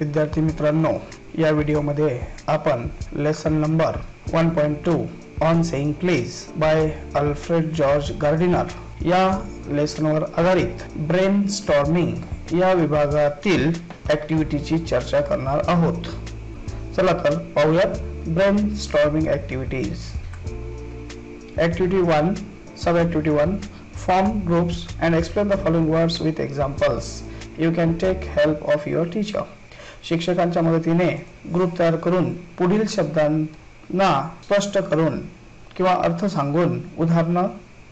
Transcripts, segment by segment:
विद्यार्थी मित्रांनो या व्हिडिओमध्ये आपण lesson number one point two on saying please by Alfred George Gardiner या लेसनवर आधारित ब्रेन स्टॉर्मिंग या विभागातील ॲक्टिव्हिटीची चर्चा करणार आहोत चला तर पाहूयात brainstorming activities activity one sub activity one Form groups and explain the following words with examples. You can take help of your teacher. शिक्षकांच्या मदतीने ग्रुप तयार करून पुढील शब्दांना स्पष्ट करून किंवा अर्थ सांगून उदाहरणं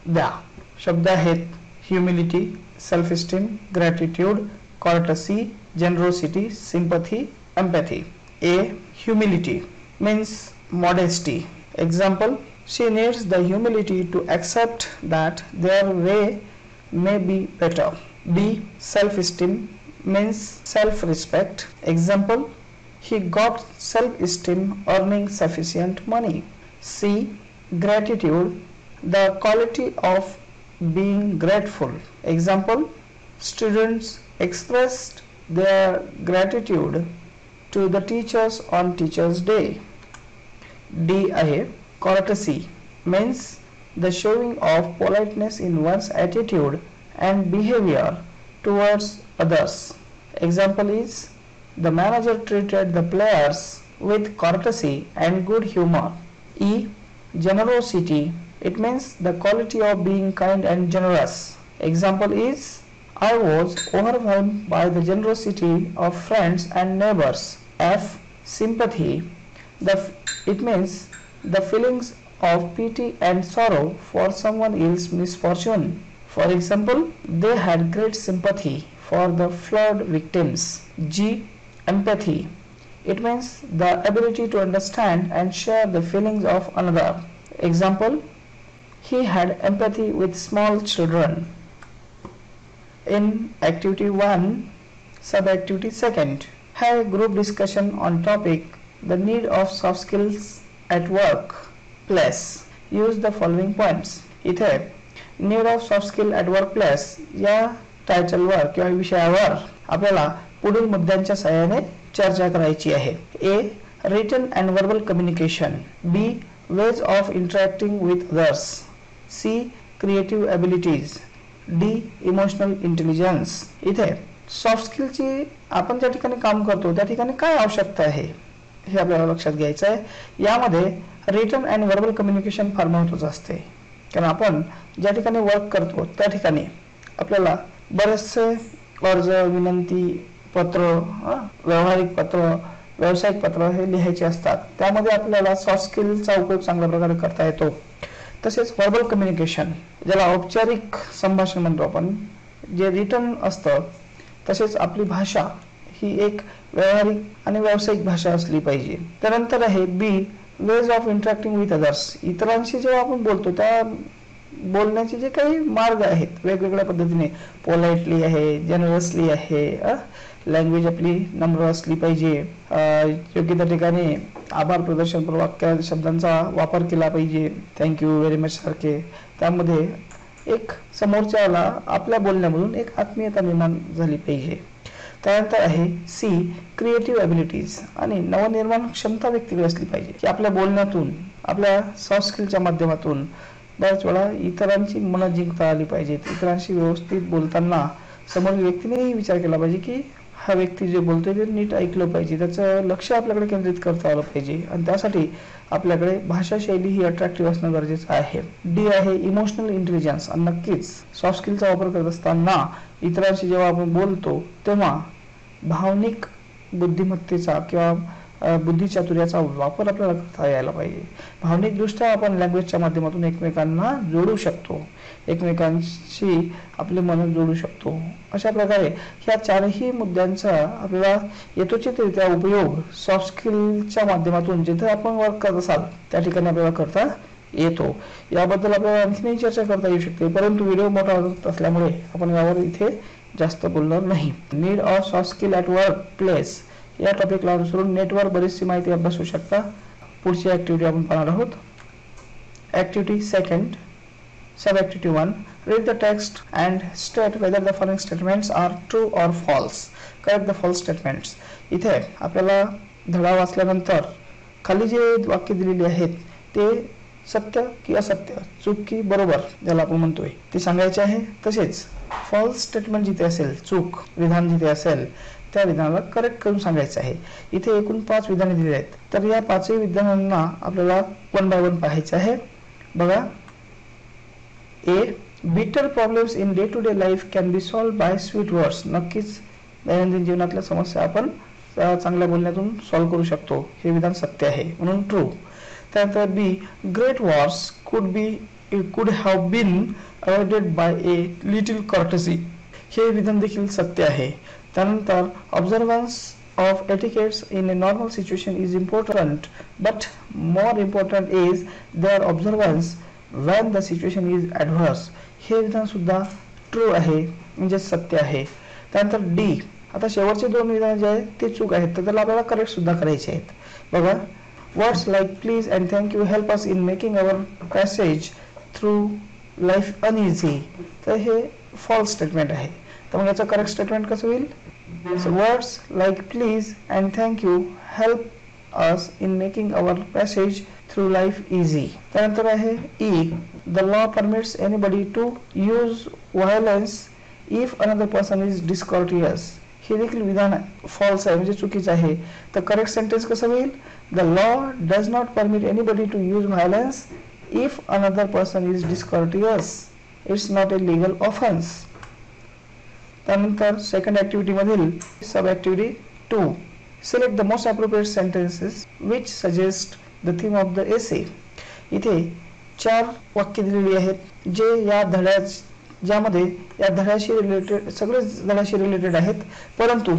द्या. शब्द आहेत humility self esteem gratitude courtesy generosity sympathy empathy A humility means modesty example she needs the humility to accept that there way may be better B self esteem means self respect example he got self esteem earning sufficient money. C gratitude the quality of being grateful. Example students expressed their gratitude to the teachers on teachers day. D आहे courtesy means the showing of politeness in one's attitude and behavior towards others. Example is the manager treated the players with courtesy and good humor. E. Generosity it means the quality of being kind and generous. Example is I was overwhelmed by the generosity of friends and neighbors. F. Sympathy the it means the feelings of pity and sorrow for someone else's misfortune. For example, they had great sympathy for the flood victims. G. Empathy. It means the ability to understand and share the feelings of another. Example, he had empathy with small children. In activity 1, sub-activity 2nd, have a group discussion on topic the need of soft skills at work place use the following points इथे need of soft skill at work place या टायटलवर किंवा विषयावर आपल्याला पुढील मुद्द्यांच्या सहाय्याने चर्चा करायची आहे. A written and verbal communication B ways of interacting with others C creative abilities D emotional intelligence इथे सॉफ्ट स्किलची आपण ज्या ठिकाणी काम करतो त्या ठिकाणी काय आवश्यकता आहे? हे आपल्याला लक्षात घ्यायचं आहे यामध्ये रिटन अँड व्हर्बल कम्युनिकेशन फार महत्वाचं असते. कारण आपण ज्या ठिकाणी वर्क करतो त्या ठिकाणी आपल्याला बरेचसे अर्ज विनंती पत्र व्यावहारिक पत्र व्यावसायिक पत्र हे लिहायचे असतात. त्यामध्ये आपल्याला सॉफ्ट स्किलचा उपयोग चांगल्या प्रकारे करता येतो. तसेच व्हर्बल कम्युनिकेशन ज्याला औपचारिक संभाषण म्हणतो आपण जे रिटर्न असतं तसेच आपली भाषा ही एक व्यावहारिक आणि व्यावसायिक भाषा असली पाहिजे. त्यानंतर आहे B ways of interacting with others इतरांशी जेव्हा आपण बोलतो त्या बोलण्याचे जे काही मार्ग आहेत वेगवेगळ्या पद्धतीने पोलाइटली आहे जनरसली आहे लँग्वेज आपली नम्र असली पाहिजे योग्य त्या ठिकाणी आभार प्रदर्शनपूर्वक शब्दांचा वापर केला पाहिजे थँक्यू व्हेरी मच सारखे. त्यामध्ये एक समोरच्याला आपल्या बोलण्यामधून एक आत्मीयता निर्माण झाली पाहिजे. त्यानंतर आहे. सी क्रिएटिव्ह ॲबिलिटीज आणि नवनिर्माण क्षमता व्यक्तीकडे असली पाहिजे. की आपल्या बोलण्यातून आपल्या सॉफ्ट स्किलच्या माध्यमातून बऱ्याच वेळा इतरांची मनं जिंकता आली पाहिजेत. इतरांशी व्यवस्थित बोलताना समोर व्यक्तीनेही विचार केला पाहिजे की हा व्यक्ती जे बोलतोय ते नीट ऐकलं पाहिजे. त्याचं लक्ष आपल्याकडे केंद्रित करता आलं पाहिजे. आणि त्यासाठी आपल्याकडे भाषा शैली ही अट्रॅक्टिव्ह असणं गरजेचं आहे. डी आहे इमोशनल इंटेलिजन्स आणि नक्कीच सॉफ्ट स्किलचा वापर करत असताना इतरांशी जेव्हा आपण बोलतो तेव्हा भावनिक बुद्धिमत्तेचा किंवा बुद्धिचातुर्याचा वापर आपल्याला करता यायला पाहिजे. भावनिकदृष्ट्या आपण लँग्वेजच्या माध्यमातून एकमेकांना जोडू शकतो. एकमेकांशी आपले मन जोडू शकतो. अशा प्रकारे ह्या चारही मुद्द्यांचा आपल्याला यथोचितरित्या उपयोग सॉफ्ट स्किलच्या माध्यमातून जिथे आपण वर्क करत असाल त्या ठिकाणी आपल्याला करता येतो. याबद्दल आपल्याला आणखीनही चर्चा करता येऊ शकते परंतु व्हिडिओ मोठा होत असल्यामुळे आपण यावर इथे जास्त बोलणार नाही. Need of soft skill at work place या टॉपिकला अनुसरून नेटवर बरीचशी माहिती अभ्यासू शकता. पुढची ऍक्टिव्हिटी आपण पाहणार आहोत. Activity second sub activity one read the text and state whether the following statements are true or false correct the false statements इथे आपल्याला धडा वाचल्यानंतर खाली जे वाक्य दिलेली आहेत ते सत्य की असत्य चूक की बरोबर ज्याला आपण म्हणतोय. ते सांगायचे आहे तसेच फॉल्स स्टेटमेंट जिथे असेल चूक विधान जिथे असेल त्या विधानाला करेक्ट करून सांगायचं आहे. इथे एकूण पाच विधाने दिली आहेत. तर या पाचही विधानांना आपल्याला वन बाय वन पाहायचं आहे. बघा. A bitter problems in day to day life can be solved by sweet words नक्कीच दैनंदिन जीवनातल्या समस्या आपण चांगल्या बोलण्यातून सॉल्व्ह करू शकतो. हे विधान सत्य आहे. म्हणून ट्रू त्यानंतर be great wars could be could have been avoided by a little courtesy. हे विधान देखील सत्य आहे. त्यानंतर observance of etiquettes in a normal situation is important but more important is their observance when the situation is adverse हे विधान सुद्धा true आहे म्हणजे सत्य आहे. त्यानंतर डी आता शेवटचे दोन विधान जे आहेत ते चूक आहेत. तर त्याला आपल्याला करेक्ट सुद्धा करायचे आहेत. बघा words like please and thank help us in making our passage through life uneasy तर हे फॉल्स स्टेटमेंट आहे तर मग याचं करेक्ट स्टेटमेंट कसं होईल So words like please and thank you help us in making our passage through life easy. त्यानंतर आहे E. The law permits anybody to use violence if another person is discourteous. हे देखील विधान false आहे म्हणजे चुकीचं आहे. तर करेक्ट सेंटेन्स कसं होईल? The law does not permit anybody to use violence if another person is discourteous it's not a legal offence त्यानंतर सेकंड मधील sub activity two select the most appropriate sentences which suggest the theme of the essay इथे चार वाक्य दिलेली आहेत जे या धड्याच ज्यामध्ये या धड्याशी रिलेटेड सगळेच धड्याशी रिलेटेड आहेत. परंतु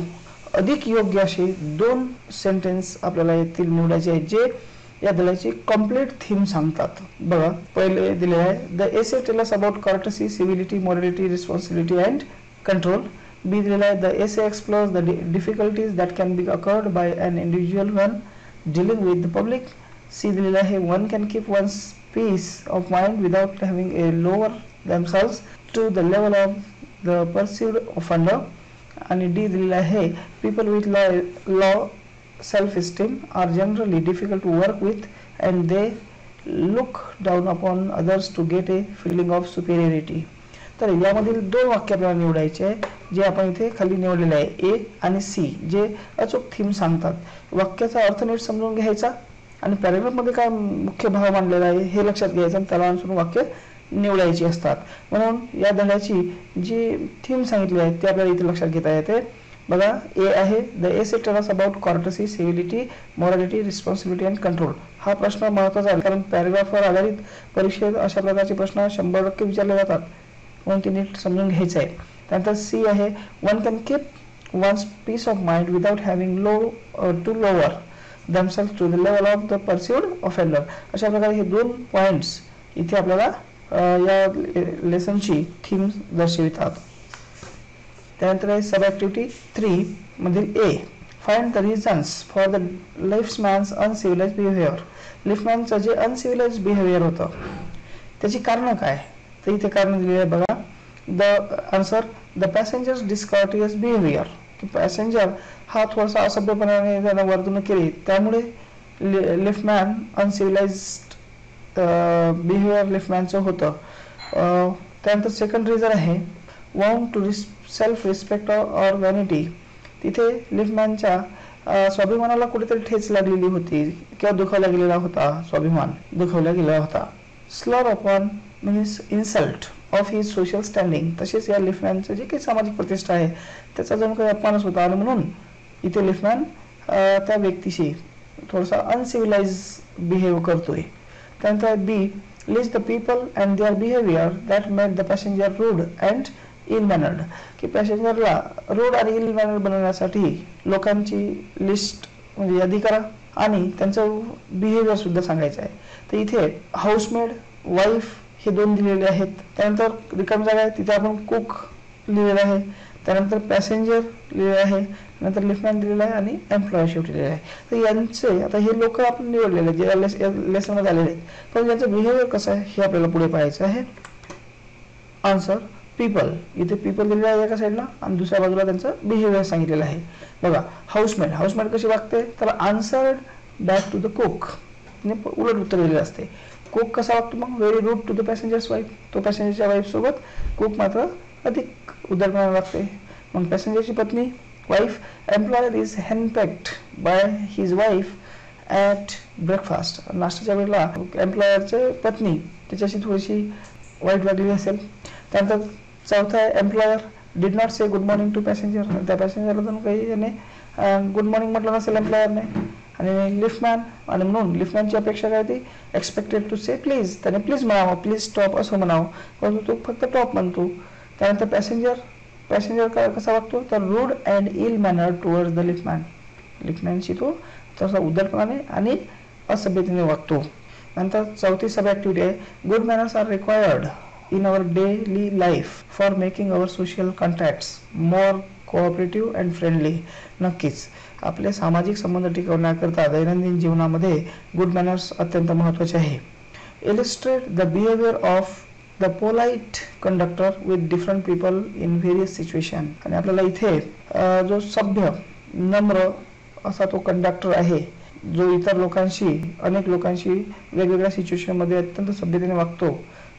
अधिक योग्य असे दोन सेंटेन्स आपल्याला येथील निवडायचे आहेत जे या धड्याची कंप्लीट थीम सांगतात. बघा पहिले दिले आहे the essay tells about courtesy civility morality responsibility and control B दिलेला आहे the essay explores the difficulties that can be occurred by an individual one dealing with the public C दिलेलं आहे one can keep one's peace of mind without having a lower them themselves. To the level of the perceived offender आणि D दिलेलं आहे people with low low self esteem are generally difficult to work with and they look down upon others to get a feeling of superiority तर यामधील दोन वाक्य आपल्याला निवडायचे आहे जे आपण इथे खाली निवडलेले आहे ए आणि सी जे अचूक थीम सांगतात वाक्याचा अर्थ नीट समजून घ्यायचा आणि पॅरेग्राफमध्ये काय मुख्य भाव मांडलेला आहे हे लक्षात घ्यायचं आणि त्याला अनुसरून वाक्य निवडायची असतात. म्हणून या धड्याची जी थीम सांगितली आहे ती आपल्याला इथे लक्षात घेता येते. बघा ए आहे the A sector ऑस about courtesy civility morality responsibility and control हा प्रश्न महत्त्वाचा आहे कारण पॅरेग्राफवर आधारित परीक्षेत अशा प्रकारचे प्रश्न शंभर टक्के विचारले जातात. म्हणून ते नीट समजून घ्यायचं आहे. त्यानंतर सी आहे one can keep one's peace of mind without having low to lower themselves to the level of the perceived offender अशा प्रकारे हे दोन पॉईंट्स इथे आपल्याला या लेसनची थीम दर्शवितात. त्यानंतर आहे सब ॲक्टिव्हिटी थ्री मधील A. Find the reasons for the liftman's uncivilised behaviour लिफ्टमॅनचं जे अनसिव्हिलाइज बिहेवियर होतं त्याची कारणं काय? तर इथे कारण दिलेलं आहे बघा. The answer the passenger's discourteous behaviour की पॅसेंजर हा थोडासा असभ्यपणाने त्यांना वर्तणूक केली. त्यामुळे लिफ्टमॅन तर बिहेवियर लिफ्टमॅनचं होतं. त्यानंतर सेकंड रिझन आहे wound to his self respect or vanity तिथे लिफ्टमॅनच्या स्वाभिमानाला कुठेतरी ठेच लागलेली होती किंवा दुखावला गेलेला होता स्वाभिमान दुखावला गेलेला होता. Slur upon means insult of his social standing तसेच या लिफ्टमॅनचं जे काही सामाजिक प्रतिष्ठा आहे त्याचा जणू काही अपमानच होता. आणि म्हणून इथे लिफ्टमॅन त्या व्यक्तीशी थोडासा अनसिव्हिलाइज बिहेव करतोय. त्यानंतर B list the people and their behaviour that made the passenger rude and ill mannered की पॅसेंजरला रोड आणि इल मॅनर्ड बनवण्यासाठी लोकांची लिस्ट म्हणजे यादी करा आणि त्यांचं बिहेवियर सुद्धा सांगायचं आहे. तर इथे हाऊसमेड वाईफ हे दोन दिलेले आहेत. त्यानंतर रिकाम जागा आहे. तिथे आपण कुक लिहिलेलं आहे. त्यानंतर पॅसेंजर लिहिलेलं आहे नंतर लिफ्टमॅन दिलेलं आहे आणि एम्प्लॉय शेवटी दिलेलं आहे. तर यांचे आता हे लोक आपण निवडलेले जे लेसनमध्ये आलेले आहेत पण यांचं बिहेवियर कसं आहे हे आपल्याला पुढे पाहायचं आहे. आन्सर पीपल इथे पीपल दिलेलं आहे एका साईडला आणि दुसऱ्या बाजूला त्यांचं बिहेवियर सांगितलेलं आहे. बघा हाऊसमेड हाऊसमेड कशी वागते? तर answer back to the cook उलट उत्तर दिलेलं असते. कोक कसा वागतो मग? Very rude to the passenger's wife तो पॅसेंजरच्या वाईफ सोबत कुक मात्र अधिक उदरपणाने लागते. मग पॅसेंजरची पत्नी wife employer is henpecked by his wife at breakfast नाश्त्याच्या वेळेला एम्प्लॉयरचे पत्नी त्याच्याशी थोडीशी वाईट वागलेली असेल. त्यानंतर चौथा आहे employer did not say good morning to passenger त्या पॅसेंजरला जाऊन काही त्याने गुड मॉर्निंग म्हटलं नसेल एम्प्लॉयरने आणि लिफ्टमॅन आणि म्हणून लिफ्टमॅनची अपेक्षा काय होती? एक्सपेक्टेड टू से प्लीज त्याने प्लीज म्हणावं प्लीज स्टॉप असं म्हणावं. परंतु तो फक्त टॉप म्हणतो. त्यानंतर पॅसेंजर पॅसेंजर का कसा वागतो? तर rude and ill manner towards the liftman लिफ्टमॅनशी तो तसा उदरपणाने आणि असभ्यतेने वागतो. नंतर चौथी सब ॲक्टिव्हिटी आहे good manners are required in our daily life for making our social contacts more cooperative and friendly नक्कीच. आपले सामाजिक संबंध टिकवण्याकरता दैनंदिन जीवनामध्ये गुड मॅनर्स अत्यंत महत्त्वाचे आहे. Illustrate the behaviour of the polite conductor with different people in various situation आणि आपल्याला इथे जो सभ्य नम्र असा तो कंडक्टर आहे जो इतर लोकांशी अनेक लोकांशी वेगवेगळ्या सिच्युएशनमध्ये अत्यंत सभ्यतेने वागतो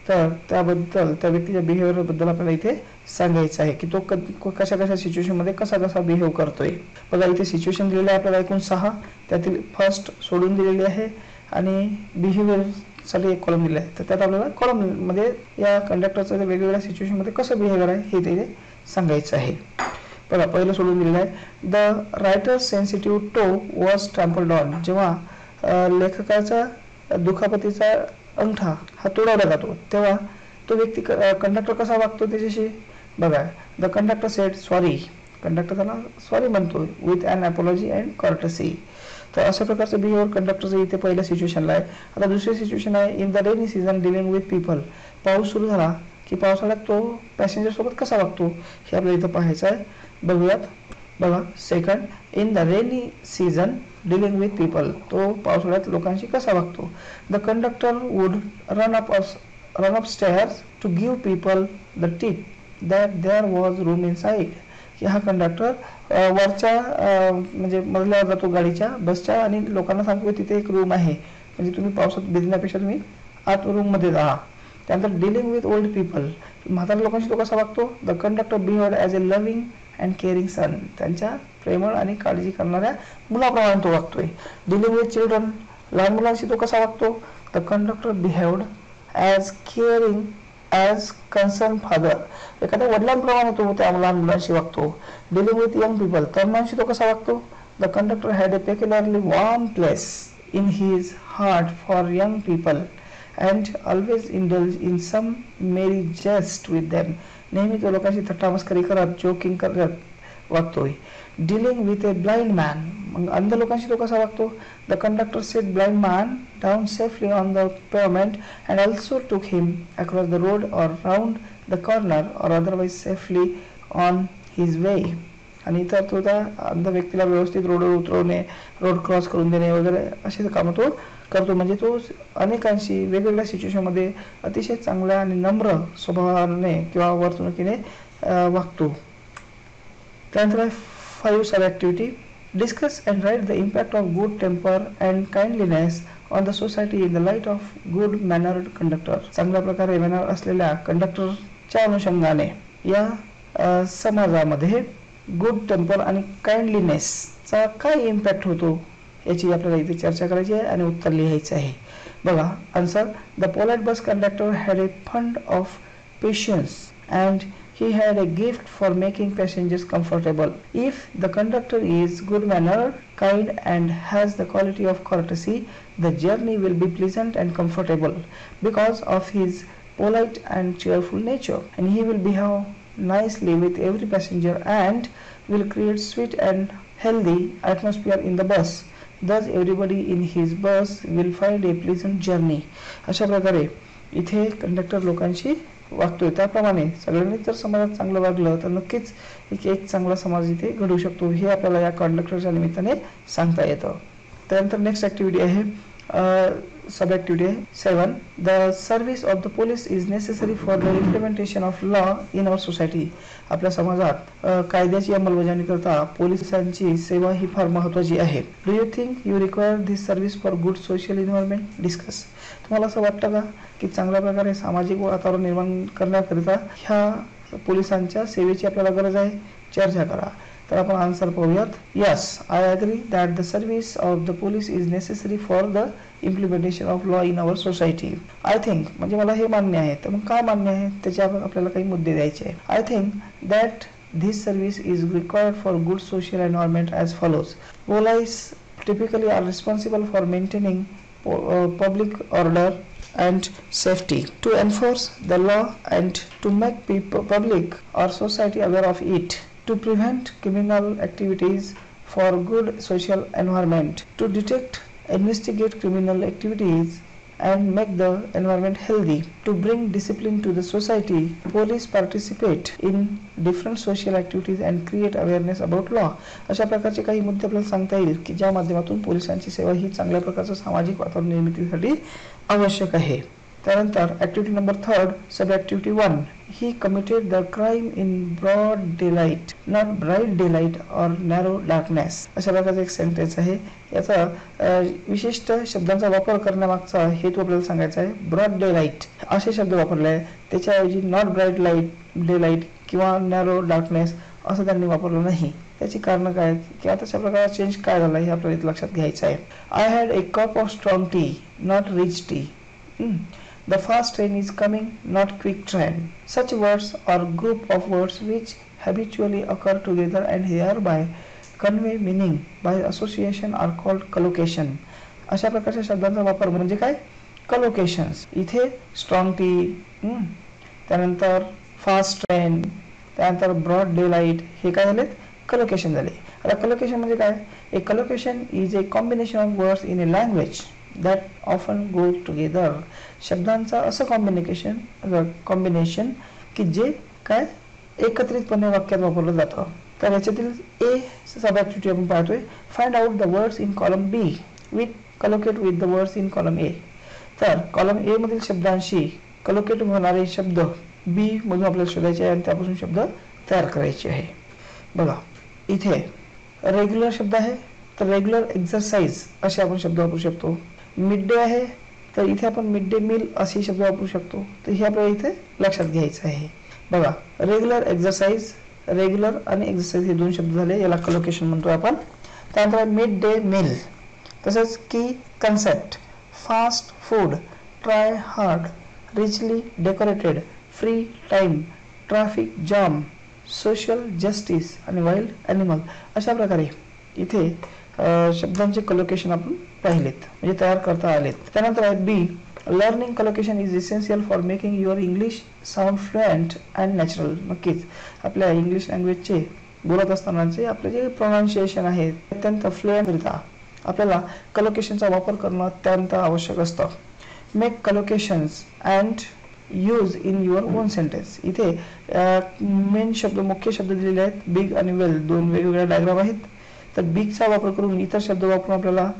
तर त्याबद्दल त्या व्यक्तीच्या बिहेवियरबद्दल आपल्याला इथे सांगायचं आहे की तो कशा कशा सिच्युएशनमध्ये कसा कसा बिहेव करतोय. बघा इथे सिच्युएशन दिलेली आहे आपल्याला एकूण सहा. त्यातील फर्स्ट सोडून दिलेली आहे आणि बिहेवियर साठी एक कॉलम दिला आहे तर त्यात आपल्याला कॉलममध्ये या कंडक्टरचं वेगवेगळ्या सिच्युएशनमध्ये कसं बिहेवियर आहे हे तिथे सांगायचं आहे. बघा पहिलं सोडून दिलेलं आहे. The writer sensitive toe was trampled on जेव्हा लेखकाचा दुखापतीचा अंगठा हा तोडवला जातो तेव्हा तो व्यक्ती कंडक्टर कसा वागतो त्याच्याशी? बघा the conductor said sorry conductor त्याला सॉरी म्हणतो with an apology and courtesy तर अशा प्रकारचं बिहेवियर कंडक्टरचं इथे पहिल्या सिच्युएशनला आहे. आता दुसरी सिच्युएशन आहे in the rainy season dealing with people पाऊस सुरू झाला की पावसाळ्यात तो पॅसेंजर सोबत कसा वागतो? हे आपल्याला इथं पाहायचं आहे. बघूयात. बघा second in the rainy season dealing with people तो पावसाळ्यात लोकांशी कसा वागतो? The conductor would run up run up stairs to give people the tip that there was room inside की हा कंडक्टर वरच्या म्हणजे मजल्यावर जातो गाडीच्या बसच्या आणि लोकांना सांगतो तिथे एक रूम आहे. म्हणजे तुम्ही पावसात भिजण्यापेक्षा तुम्ही आत रूममध्ये राहा त्यानंतर डिलिंग विथ ओल्ड पीपल म्हाताऱ्या लोकांशी तो कसा वागतो? The conductor behaved as a loving and caring son त्यांच्या प्रेमळ आणि काळजी करणाऱ्या मुलाप्रमाणे तो वागतोय. डिलिंग विथ चिल्ड्रन लहान मुलांशी तो कसा वागतो? The conductor behaved as caring as concern father एखाद्या वडिलांप्रमाणे तो त्या लहान मुलांशी वागतो डिलिंग विथ यंग पीपल तरुणांशी तो कसा वागतो the conductor had a peculiarly warm place in his heart for young people and always indulge in some merry jest with them नेहमी तो लोकांशी थट्टा मस्करी करत जोकिंग करत वागतोय dealing with a blind man मग अंध लोकांशी तो कसा वागतो the conductor set blind man down safely on the pavement and also took him across the road or round the corner or otherwise safely on his way आणि इतर तो त्या अंध व्यक्तीला व्यवस्थित रोडवर उतरवणे रोड क्रॉस करून देणे वगैरे असे कामं तो करतो म्हणजे तो अनेकांशी वेगवेगळ्या सिच्युएशनमध्ये अतिशय चांगल्या आणि नम्र स्वभावाने किंवा वर्तणुकीने वागतो त्यानंतर five sub activity discuss and write the impact of good temper and kindliness on the society in the light of good mannered conductor चांगल्या प्रकारे मॅनर असलेल्या कंडक्टरच्या अनुषंगाने. या समाजामध्ये गुड टेम्पर आणि काइंडलीनेसचा काय इम्पॅक्ट होतो याची आपल्याला इथे चर्चा करायची आहे आणि उत्तर लिहायचं आहे. बघा answer the polite bus conductor had a fund of patience and he had a gift for making passengers comfortable. If the conductor is good mannered, kind, and has the quality of courtesy, the journey will be pleasant and comfortable because of his polite and cheerful nature, and he will behave nicely with every passenger and will create sweet and healthy atmosphere in the bus. Thus, everybody in his bus will find a pleasant journey. अशा प्रकारे इथे conductor लोकांशी वागतोय त्याप्रमाणे सगळ्यांनी जर समाजात चांगलं वागलं तर नक्कीच एक एक चांगला समाज इथे घडू शकतो. हे आपल्याला या कॉन्डक्टरच्या निमित्ताने सांगता येतं. त्यानंतर नेक्स्ट ॲक्टिव्हिटी आहे सब ऍक्टिव्हिटी आहे seven the of of the is is necessary for the of of law in society. Society आपल्या समाजात uh, कायद्याची अंमलबजावणी करता पोलिसांची सेवा ही फार महत्वाची आहे. Do you think you require this service for good social environment discuss तुम्हाला असं वाटतं का की चांगल्या प्रकारे सामाजिक वातावरण निर्माण करण्याकरिता ह्या पोलिसांच्या सेवेची आपल्याला गरज आहे? चर्चा करा. तर आपण आन्सर पाहूयात yes I agree that the service of the police is necessary for the implementation of law in our society I think म्हणजे मला हे मान्य आहे तर मग काय मान्य आहे त्याच्यावर आपल्याला काही मुद्दे द्यायचे आहे I think that this service is required for good social environment as follows police typically are responsible for maintaining uh, public order and safety to enforce the law and to make people public or society aware of it To prevent criminal activities for good social environment to detect investigate criminal activities and make the environment healthy to bring discipline to the society police participate in different social activities and create awareness about law अशा प्रकारचे काही मुद्दे आपल्याला सांगता येईल की ज्या माध्यमातून पोलिसांची सेवा ही चांगल्या प्रकारचं सामाजिक वातावरण निर्मितीसाठी आवश्यक आहे त्यानंतर activity number third sub activity one he committed the crime in broad daylight not bright daylight or narrow darkness अशा प्रकारचा एक सेंटेन्स आहे. याचा विशिष्ट शब्दांचा वापर करण्यामागचा हेतू आपल्याला सांगायचा आहे ब्रॉड डेलाईट असे शब्द वापरले आहे त्याच्याऐवजी नॉट ब्राईट लाइट डेलाईट किंवा नॅरो डार्कनेस असं त्यांनी वापरलं नाही. त्याची कारण काय किंवा तशा प्रकारचा चेंज काय झाला हे आपल्याला लक्षात घ्यायचं आहे. I had a cup of strong tea not rich tea The fast train is coming, not quick train. Such words or group of words which habitually occur together and hereby convey meaning by association are called collocation. अशा प्रकारच्या शब्दांचा वापर म्हणजे काय collocations इथे strong tea त्यानंतर fast train त्यानंतर broad day light हे काय झालेत कलोकेशन झाले आता कलोकेशन म्हणजे काय a collocation is a combination of words in a language that often go together शब्दांचा असं कॉम्बिनेशन कॉम्बिनेशन की जे काय एकत्रितपणे वाक्यात वापरलं जातं. तर याच्यातील ए सब आपण पाहतोय. Find out the words in column B with collocate with the words in column A तर कॉलम ए मधील शब्दांशी कलोकेट होणारे शब्द बी मधून आपल्याला शोधायचे आहे आणि त्यापासून शब्द तयार करायचे आहे. बघा इथे रेग्युलर शब्द आहे. तर रेग्युलर एक्झरसाइज असे आपण शब्द वापरू शकतो. मिड डे आहे तर इथे आपण मिड डे मील असे शब्द वापरू शकतो. तर हे आपल्याला इथे लक्षात घ्यायचं आहे. बघा रेग्युलर एक्झरसाइज रेग्युलर आणि एक्झरसाइज हे दोन शब्द झाले याला कलोकेशन म्हणतो आपण. त्यानंतर मिड डे मील तसंच की concept fast food try hard richly decorated free time traffic jam social justice आणि वाईल्ड ॲनिमल अशा प्रकारे इथे शब्दांचे कलोकेशन आपण पाहिलेत म्हणजे तयार करता आलेत. त्यानंतर आहेत B learning collocation is essential for making your English sound fluent and natural नक्कीच आपल्या इंग्लिश लँग्वेजचे बोलत असतानाचे आपले जे प्रोनाऊन्शिएशन आहे अत्यंत फ्लुएंटरित्या आपल्याला कलोकेशनचा वापर करणं अत्यंत आवश्यक असतं. Make collocations and use in your own sentence इथे मेन शब्द मुख्य शब्द दिलेले आहेत बिग आणि वेल दोन वेगवेगळ्या डायग्राम आहेत. तर बिगचा वापर करून इतर शब्द वापरून आपल्याला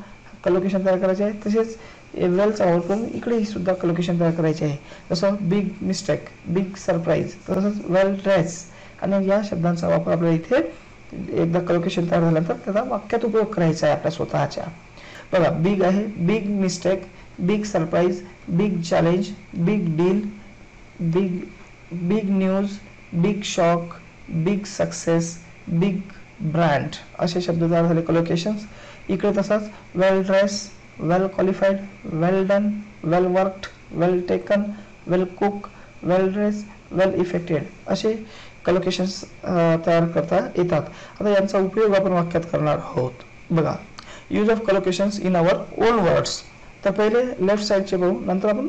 कलोकेशन तयार करायचे आहे. तसेच वेलचा वापर करून इकडेही सुद्धा कलोकेशन तयार करायचे आहे. जसं बिग मिस्टेक बिग सरप्राईज तसंच वेल ड्रेस आणि या शब्दांचा वापर आपल्याला इथे एकदा कलोकेशन तयार झाल्यानंतर त्याचा वाक्यात उपयोग करायचा आहे आपल्या स्वतःच्या. बघा बिग आहे big mistake big surprise big challenge big deal big big news big shock big success big brand असे शब्द तयार झाले. कलोकेशन्स इकडे तसंच well dress well qualified well done well worked well taken well cook well dress well effected असे collocations तयार करता येतात. आता यांचा उपयोग आपण वाक्यात करणार आहोत. बघा. Use of collocations in our old words तर पहिले लेफ्ट साईडचे बघू. नंतर आपण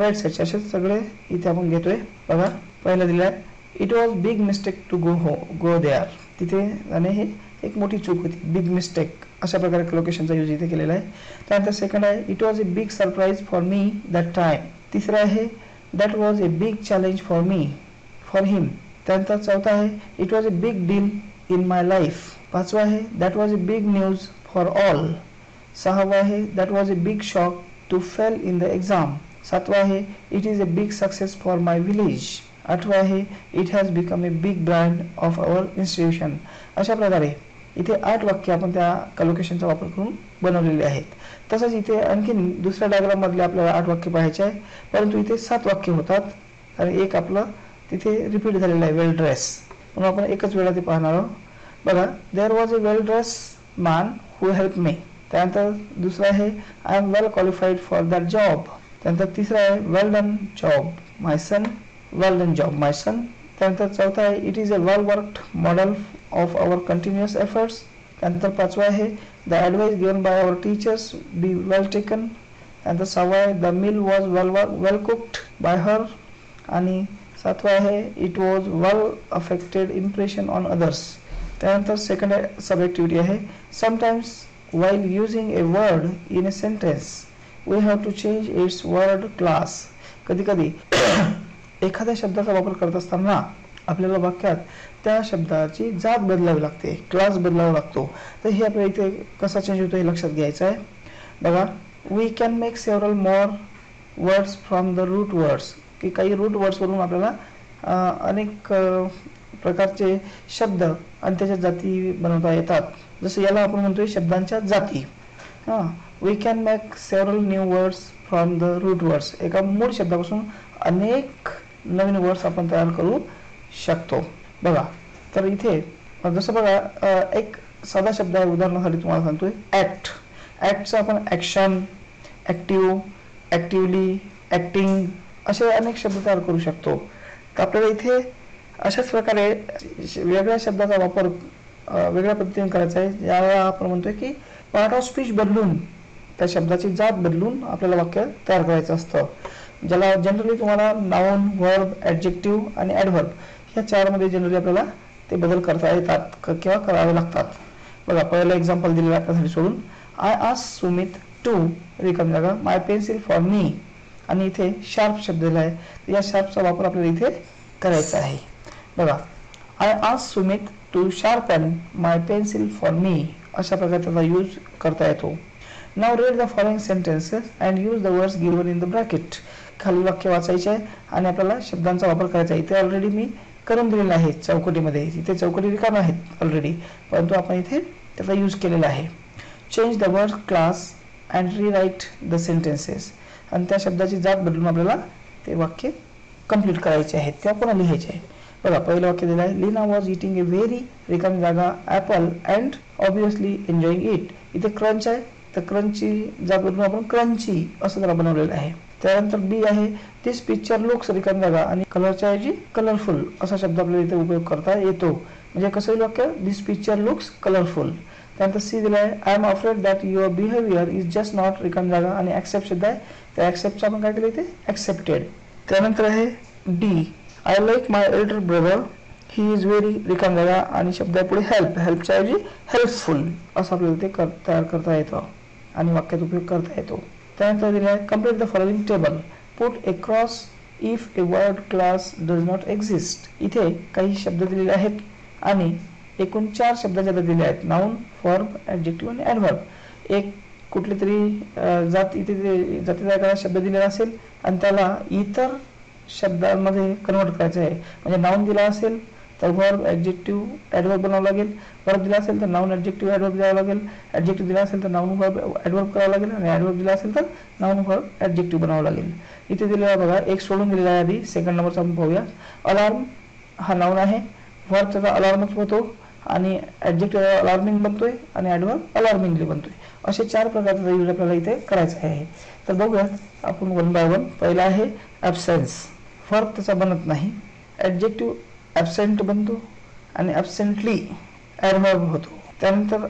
राईट साईडचे असे सगळे इथे आपण घेतोय. बघा. पहिलं दिलं आहे it was big mistake to go हो गो देअर तिथे जाणे हे एक मोठी चूक होती. बिग मिस्टेक अशा प्रकारे लोकेशनचा यूज इथे केलेला आहे. त्यानंतर सेकंड आहे it was a big surprise for me that time तिसरं आहे that was a big challenge for me for him त्यानंतर चौथा आहे it was a big deal in my life पाचवा आहे that was a big news for all सहावा आहे that was a big shock to fail in the exam सातवा आहे it is a big success for my village आठवा आहे it has become a big brand of our institution अशा प्रकारे इथे आठ वाक्य आपण त्या कलोकेशनचा वापर करून बनवलेले आहेत. तसंच इथे आणखीन दुसऱ्या डायग्राम मधले आपल्याला आठ वाक्य पाहायचे आहे. परंतु इथे सात वाक्य होतात. आणि एक आपलं तिथे रिपीट झालेलं आहे वेल ड्रेस म्हणून आपण एकच वेळा ते पाहणार आहोत. बघा there was a well dress man who help me त्यानंतर दुसरं आहे I am well qualified for that job त्यानंतर तिसरं आहे well done job my son well done job my son त्यानंतर चौथा आहे it is a well worked model of our continuous efforts त्यानंतर पाचवा आहे the advice given by our teachers be well taken त्यानंतर सहावा आहे the meal was well well cooked by her आणि सातवा आहे it was well affected impression on others त्यानंतर सेकंड सब ॲक्टिव्हिटी आहे sometimes while using a word in a sentence we have to change its word class कधी कधी एखाद्या शब्दाचा वापर करत असताना आपल्याला वाक्यात त्या शब्दाची जात बदलावी लागते क्लास बदलावा लागतो. तर हे आपल्या इथे कसा चेंज होतो हे लक्षात घ्यायचं आहे. बघा we can make several more words from the root words की काही रूट वर्ड्सवरून आपल्याला अनेक प्रकारचे शब्द आणि त्याच्या जाती बनवता येतात. जसं याला आपण म्हणतोय शब्दांच्या जाती. हां we can make several new words from the root words एका मूळ शब्दापासून अनेक नवीन वर्ड्स आपण तयार करू शकतो. बघा तर इथे जसं बघा एक साधा शब्द आहे उदाहरणासाठी तुम्हाला सांगतोय ॲक्ट ॲक्टचं आपण ॲक्शन ॲक्टिव्ह ॲक्टिवली ॲक्टिंग असे अनेक शब्द तयार करू शकतो. तर आपल्याला इथे अशाच प्रकारे वेगळ्या शब्दाचा वापर वेगळ्या पद्धतीने करायचा आहे. ज्यावेळेला आपण म्हणतोय की पार्ट ऑफ स्पीच बदलून त्या शब्दाची जात बदलून आपल्याला वाक्य तयार करायचं असतं. ज्याला जनरली तुम्हाला नाऊन वर्ब ॲडजेक्टिव्ह आणि ॲडव्हर्ब ह्या चारमध्ये जनरली आपल्याला ते बदल करता येतात किंवा करावे लागतात. बघा पहिलं एक्झाम्पल दिलेलं आपल्यासाठी सोडून. आय आस सुमित टू रिकम जागा माय पेन्सिल फॉर मी आणि इथे शार्प शब्द दिला आहे. या शार्पचा वापर आपल्याला इथे करायचा आहे. बघा I ask Sumit to sharpen my pencil for me अशा प्रकारे त्याचा यूज करता येतो. Now read the following sentences and use the words given in the bracket खाली वाक्य वाचायचे आहे आणि आपल्याला शब्दांचा वापर करायचा. आहे इथे ऑलरेडी मी करून दिलेला आहे चौकटीमध्ये. इथे चौकटी रिकाम आहेत ऑलरेडी परंतु आपण इथे त्याचा यूज केलेला आहे. Change the word class and rewrite the sentences आणि त्या शब्दाची जात बदलून आपल्याला ते वाक्य कंप्लीट करायचे आहेत. किंवा पुन्हा लिहायचे आहे बघा पहिलं वाक्य दिलं आहे. Leena was eating a very रिकामी जागा apple and obviously enjoying it इथे क्रंच आहे. तर क्रंचची जात बदलून आपण क्रंची असं त्याला बनवलेलं आहे. त्यानंतर बी आहे दिस पिक्चर लुक्स रिकामी जागा आणि कलरच्या ऐवजी कलरफुल असा शब्द आपल्याला इथे उपयोग करता येतो. म्हणजे कसं येईल वाक्य? दिस पिक्चर लुक्स कलरफुल त्यानंतर सी दिला आहे I am afraid that your behaviour is just not रिकामी जागा आणि ऍक्सेप्ट शब्द आहे त्या ऍक्सेप्टचं आपण काय केलं इथे? ऍक्सेप्टेड त्यानंतर आहे D I like my elder brother he is very रिकाम जागा आणि शब्द पुढे हेल्प हेल्पच्या ऐवजी हेल्पफुल असं आपल्याला ते कर तयार करता येतं आणि वाक्यात उपयोग करता येतो. त्यानंतर दिलं आहे complete the following table put a cross if a word class does not exist इथे काही शब्द दिलेले आहेत. आणि एकूण चार शब्द ज्याला दिले आहेत. नाऊन फॉर्म ॲडजेक्टिव्ह आणि ॲडव्हर्ब एक कुठली तरी जात इथे जातीदायकाला शब्द दिलेला असेल आणि त्याला इतर शब्दांमध्ये कन्वर्ट करायचं आहे. म्हणजे नाऊन दिला असेल तर वर्ब ॲडजेक्टिव्ह ॲडवर्ब बनावं लागेल वर्ब दिला असेल तर नाऊन ॲडजेक्टिव्ह ॲडवर्ब द्यावं लागेल ॲडजेक्टिव्ह दिला असेल तर नाऊन वर्ब ॲडवर्ब करावं लागेल आणि ॲडवर्ब दिला असेल तर नाऊन वर्ब ॲडजेक्टिव्ह बनावं लागेल इथे दिलेला बघा एक सोडून दिलेला आहे आधी सेकंड नंबरचा आपण पाहूया अलार्म हा नाऊन आहे वर्ब त्याचा अलार्मच होतो आणि ॲडजेक्टिव्ह अलार्मिंग बनतोय आणि ॲडवर्ब अलार्मिंगली बनतोय असे चार प्रकारचा यूज आपल्याला इथे करायचा आहे तर बघूयात आपण वन बाय वन पहिला आहे ॲबसेन्स फर्क त्याचा बनत नाही ॲडजेक्टिव्ह ॲबसेंट बनतो आणि ॲबसेंटली ॲडव्हर्ब होतो. त्यानंतर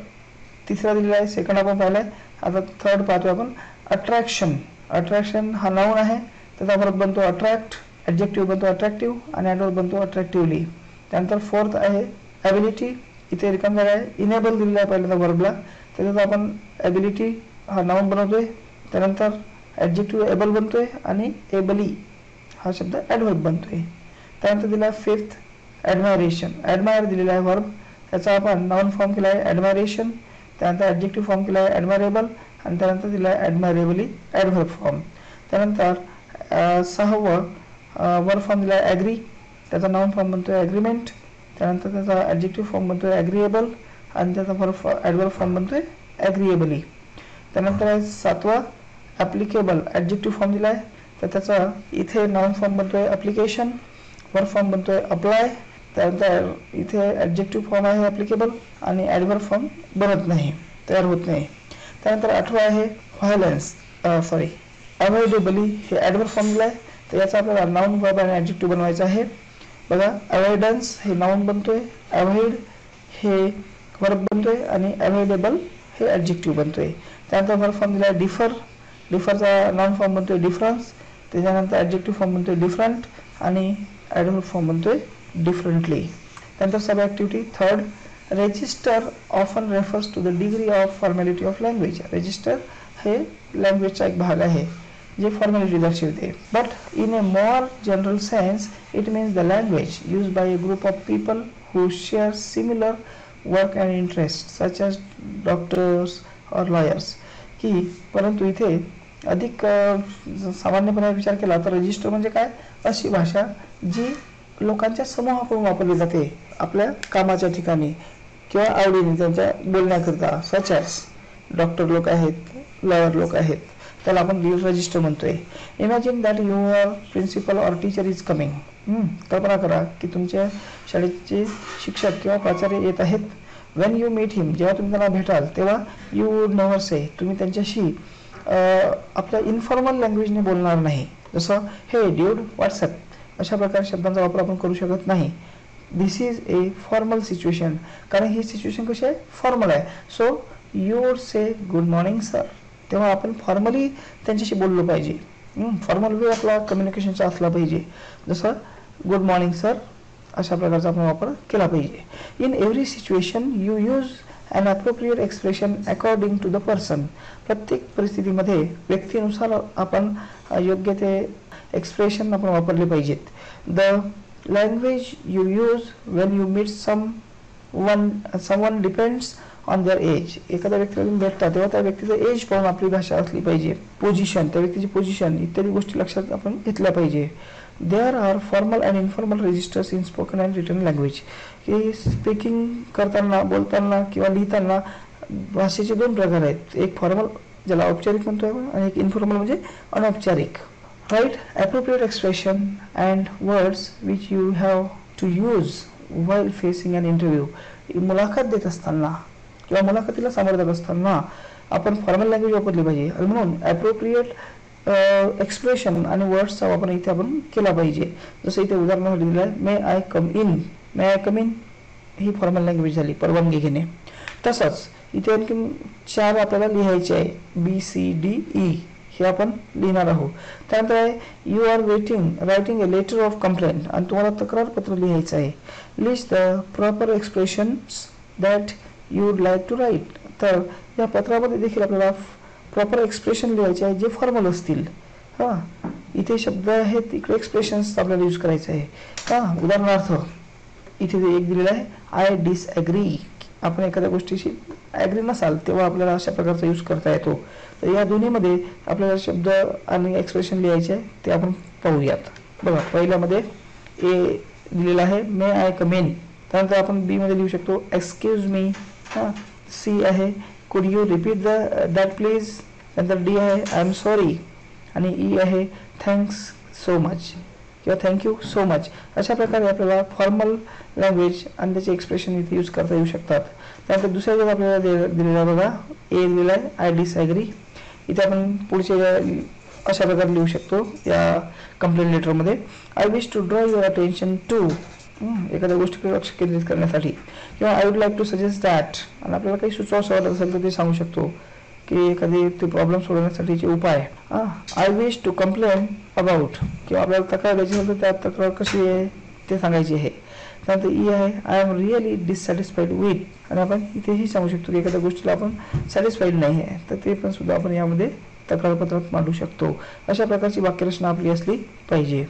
तिसरा दिलेला आहे सेकंड आपण पाहिला आहे आता थर्ड पाहतो आपण. अट्रॅक्शन अट्रॅक्शन हा नाऊन आहे. त्याचा वर्ब बनतो अट्रॅक्ट ॲडजेक्टिव्ह बनतो अट्रॅक्टिव्ह आणि ॲडवर्ब बनतो अट्रॅक्टिव्हली त्यानंतर फोर्थ आहे ॲबिलिटी इथे रिकाम जागा आहे. इनेबल दिलेला आहे पहिल्यांदा वर्बला त्याच्यात आपण ॲबिलिटी हा नाऊन बनवतोय. त्यानंतर ॲडजेक्टिव्ह एबल बनतोय आणि एबली हा शब्द ॲडवर्ब बनतोय. त्यानंतर दिला फिफ्थ ॲडमायरेशन ॲडमायर दिलेला आहे वर्ब त्याचा आपण नॉन फॉर्म केला आहे ॲडमायरेशन त्यानंतर ॲडजेक्टिव्ह फॉर्म केला आहे ॲडमायरेबल आणि त्यानंतर दिला आहे ॲडमायरेबली ॲडव्हर्ब फॉर्म त्यानंतर सहावं वर्ब फॉर्म दिला आहे ॲग्री त्याचा नॉन फॉर्म बनतो आहे ॲग्रीमेंट त्यानंतर त्याचा ॲडजेक्टिव्ह फॉर्म बनतो आहे ॲग्रीएबल आणि त्याचा वर्ब ॲडवर्ब फॉर्म बनतो आहे ॲग्रीएबली त्यानंतर आहे सातवा ॲप्लिकेबल ॲडजेक्टिव्ह फॉर्म दिला आहे. तर त्याचा इथे नॉन फॉर्म बनतो आहे ॲप्लिकेशन वर्ब फॉर्म बनतो आहे अप्लाय त्यानंतर इथे ॲडजेक्टिव्ह फॉर्म आहे ॲप्लिकेबल आणि ॲडवर फॉर्म बनत नाही तयार होत नाही. त्यानंतर आठवा आहे व्हायलन्स सॉरी अवॉइडेबली हे ॲडवर फॉर्म दिला आहे. तर याचा आपल्याला नाऊन वर्ब आणि ॲडजेक्टिव्ह बनवायचं आहे. बघा अवॉइडन्स हे नाऊन बनतोय अवॉइड हे वर्ब बनतोय आणि अवॉइडेबल हे ॲडजेक्टिव्ह बनतोय. त्यानंतर वर्ब फॉर्म दिला आहे डिफर डिफरचा नाऊन फॉर्म बनतोय डिफरन्स त्याच्यानंतर ॲडजेक्टिव्ह फॉर्म बनतोय डिफरंट आणि ॲडवर्ब फॉर्म बनतोय डिफरंटली त्यानंतर sub activity third register often refers to the degree of formality of language register हे लँग्वेजचा एक भाग आहे जे फॉर्मॅलिटी दर्शवते but in a more general sense it means the language use by a group of people who share similar work and interest such as doctors और lawyers की परंतु इथे अधिक सामान्यपणे विचार केला तर रजिस्टर म्हणजे काय अशी भाषा जी लोकांच्या समूहाकडून वापरली जाते आपल्या कामाच्या ठिकाणी किंवा आवडीने त्यांच्या बोलण्याकरिता सच ॲज डॉक्टर लोक आहेत लॉयर लोक आहेत त्याला आपण रजिस्टर म्हणतोय. Imagine that your principal or teacher is coming कल्पना करा की तुमच्या शाळेचे शिक्षक किंवा प्राचार्य येत आहेत. वेन यू मीट हिम जेव्हा तुम्ही त्यांना भेटाल तेव्हा यू वुड नेव्हर से तुम्ही त्यांच्याशी आपल्या इन्फॉर्मल लँग्वेजने बोलणार नाही. जसं हे ड्यूड व्हॉट्सअप अशा प्रकारे शब्दांचा वापर आपण करू शकत नाही. This is a formal situation कारण ही सिच्युएशन कशी आहे? फॉर्मल आहे. So you would say good morning sir तेव्हा आपण फॉर्मली त्यांच्याशी बोललो पाहिजे. फॉर्मल वे आपला कम्युनिकेशनचा असला पाहिजे. जसं गुड मॉर्निंग सर अशा प्रकारचा आपण वापर केला पाहिजे. In every situation you use an appropriate expression according to the person प्रत्येक परिस्थितीमध्ये व्यक्तीनुसार आपण योग्य ते एक्सप्रेशन आपण वापरले पाहिजेत. The language you use when you meet someone someone depends on their age एखाद्या व्यक्तीला तुम्ही भेटता तेव्हा त्या व्यक्तीचं एज पाहून आपली भाषा असली पाहिजे. पोझिशन त्या व्यक्तीची पोझिशन इत्यादी गोष्टी लक्षात आपण घेतल्या पाहिजे. There are formal and informal registers in spoken and written language की स्पीकिंग करताना बोलताना किंवा लिहिताना भाषेचे दोन प्रकार आहेत. एक फॉर्मल ज्याला औपचारिक म्हणतो आपण आणि एक इन्फॉर्मल म्हणजे अनौपचारिक. Write appropriate expression and words which you have to use while facing an interview मुलाखत देत असताना किंवा मुलाखतीला सामोरं जात असताना आपण फॉर्मल लँग्वेज वापरली पाहिजे आणि म्हणून ॲप्रोप्रिएट एक्सप्रेशन आणि वर्ड्सचा वापर इथे आपण केला पाहिजे जसं इथे उदाहरणासाठी दिलं आहे may I come in may I come in he formal language झाली परवानगी घेणे तसंच इथे आणखी चार आपल्याला लिहायचे आहे बी सी डी ई हे आपण लिहिणार आहोत. त्यानंतर आहे you are waiting writing a letter of complaint आणि तुम्हाला तक्रारपत्र लिहायचं आहे. List the proper expressions that you would like to write तर या पत्रामध्ये देखील आपल्याला प्रॉपर एक्सप्रेशन लिहायचे आहे जे फॉर्मल असतील. हां इथे शब्द आहेत इकडे एक्सप्रेशन्स आपल्याला यूज करायचं आहे. हां उदाहरणार्थ इथे जे एक दिलेलं आहे आय डिसॲग्री आपण एखाद्या गोष्टीशी ॲग्री नसाल तेव्हा आपल्याला अशा प्रकारचा यूज करता येतो. तर या दोन्हीमध्ये आपल्याला शब्द आणि एक्सप्रेशन लिहायचे आहे ते आपण पाहूयात. बघा पहिल्यामध्ये ए दिलेलं आहे मे आय कमेन त्यानंतर आपण बीमध्ये लिहू शकतो एक्सक्यूज मी हां सी आहे could you repeat the that please नंतर डी आहे आय एम सॉरी आणि ई आहे थँक्स सो मच किंवा थँक्यू सो मच अशा प्रकारे आपल्याला फॉर्मल लँग्वेज आणि त्याचे एक्सप्रेशन इथे यूज करता येऊ शकतात. त्यानंतर दुसऱ्या जर आपल्याला दे- दिलेला आहे बघा ए दिलेला आहे आय डिसॲग्री इथे आपण पुढचे अशा प्रकारे लिहू शकतो या complaint लेटरमध्ये I wish to draw your attention to एखाद्या गोष्टीकडे लक्ष केंद्रित करण्यासाठी. किंवा I would like to suggest that आणि आपल्याला काही सुचवावं वाटत असेल तर ते सांगू शकतो की एखादी ते प्रॉब्लेम सोडवण्यासाठीचे उपाय I wish to complain about किंवा आपल्याला तक्रार द्यायची असेल तर त्यात तक्रार कशी आहे ते सांगायची आहे. त्यानंतर ई आहे I am really dissatisfied with आणि आपण इथेही सांगू शकतो की एखाद्या गोष्टीला आपण सॅटिस्फाईड नाही आहे तर ते पण सुद्धा आपण यामध्ये तक्रारपत्रात मांडू शकतो. अशा प्रकारची वाक्यरचना आपली असली पाहिजे.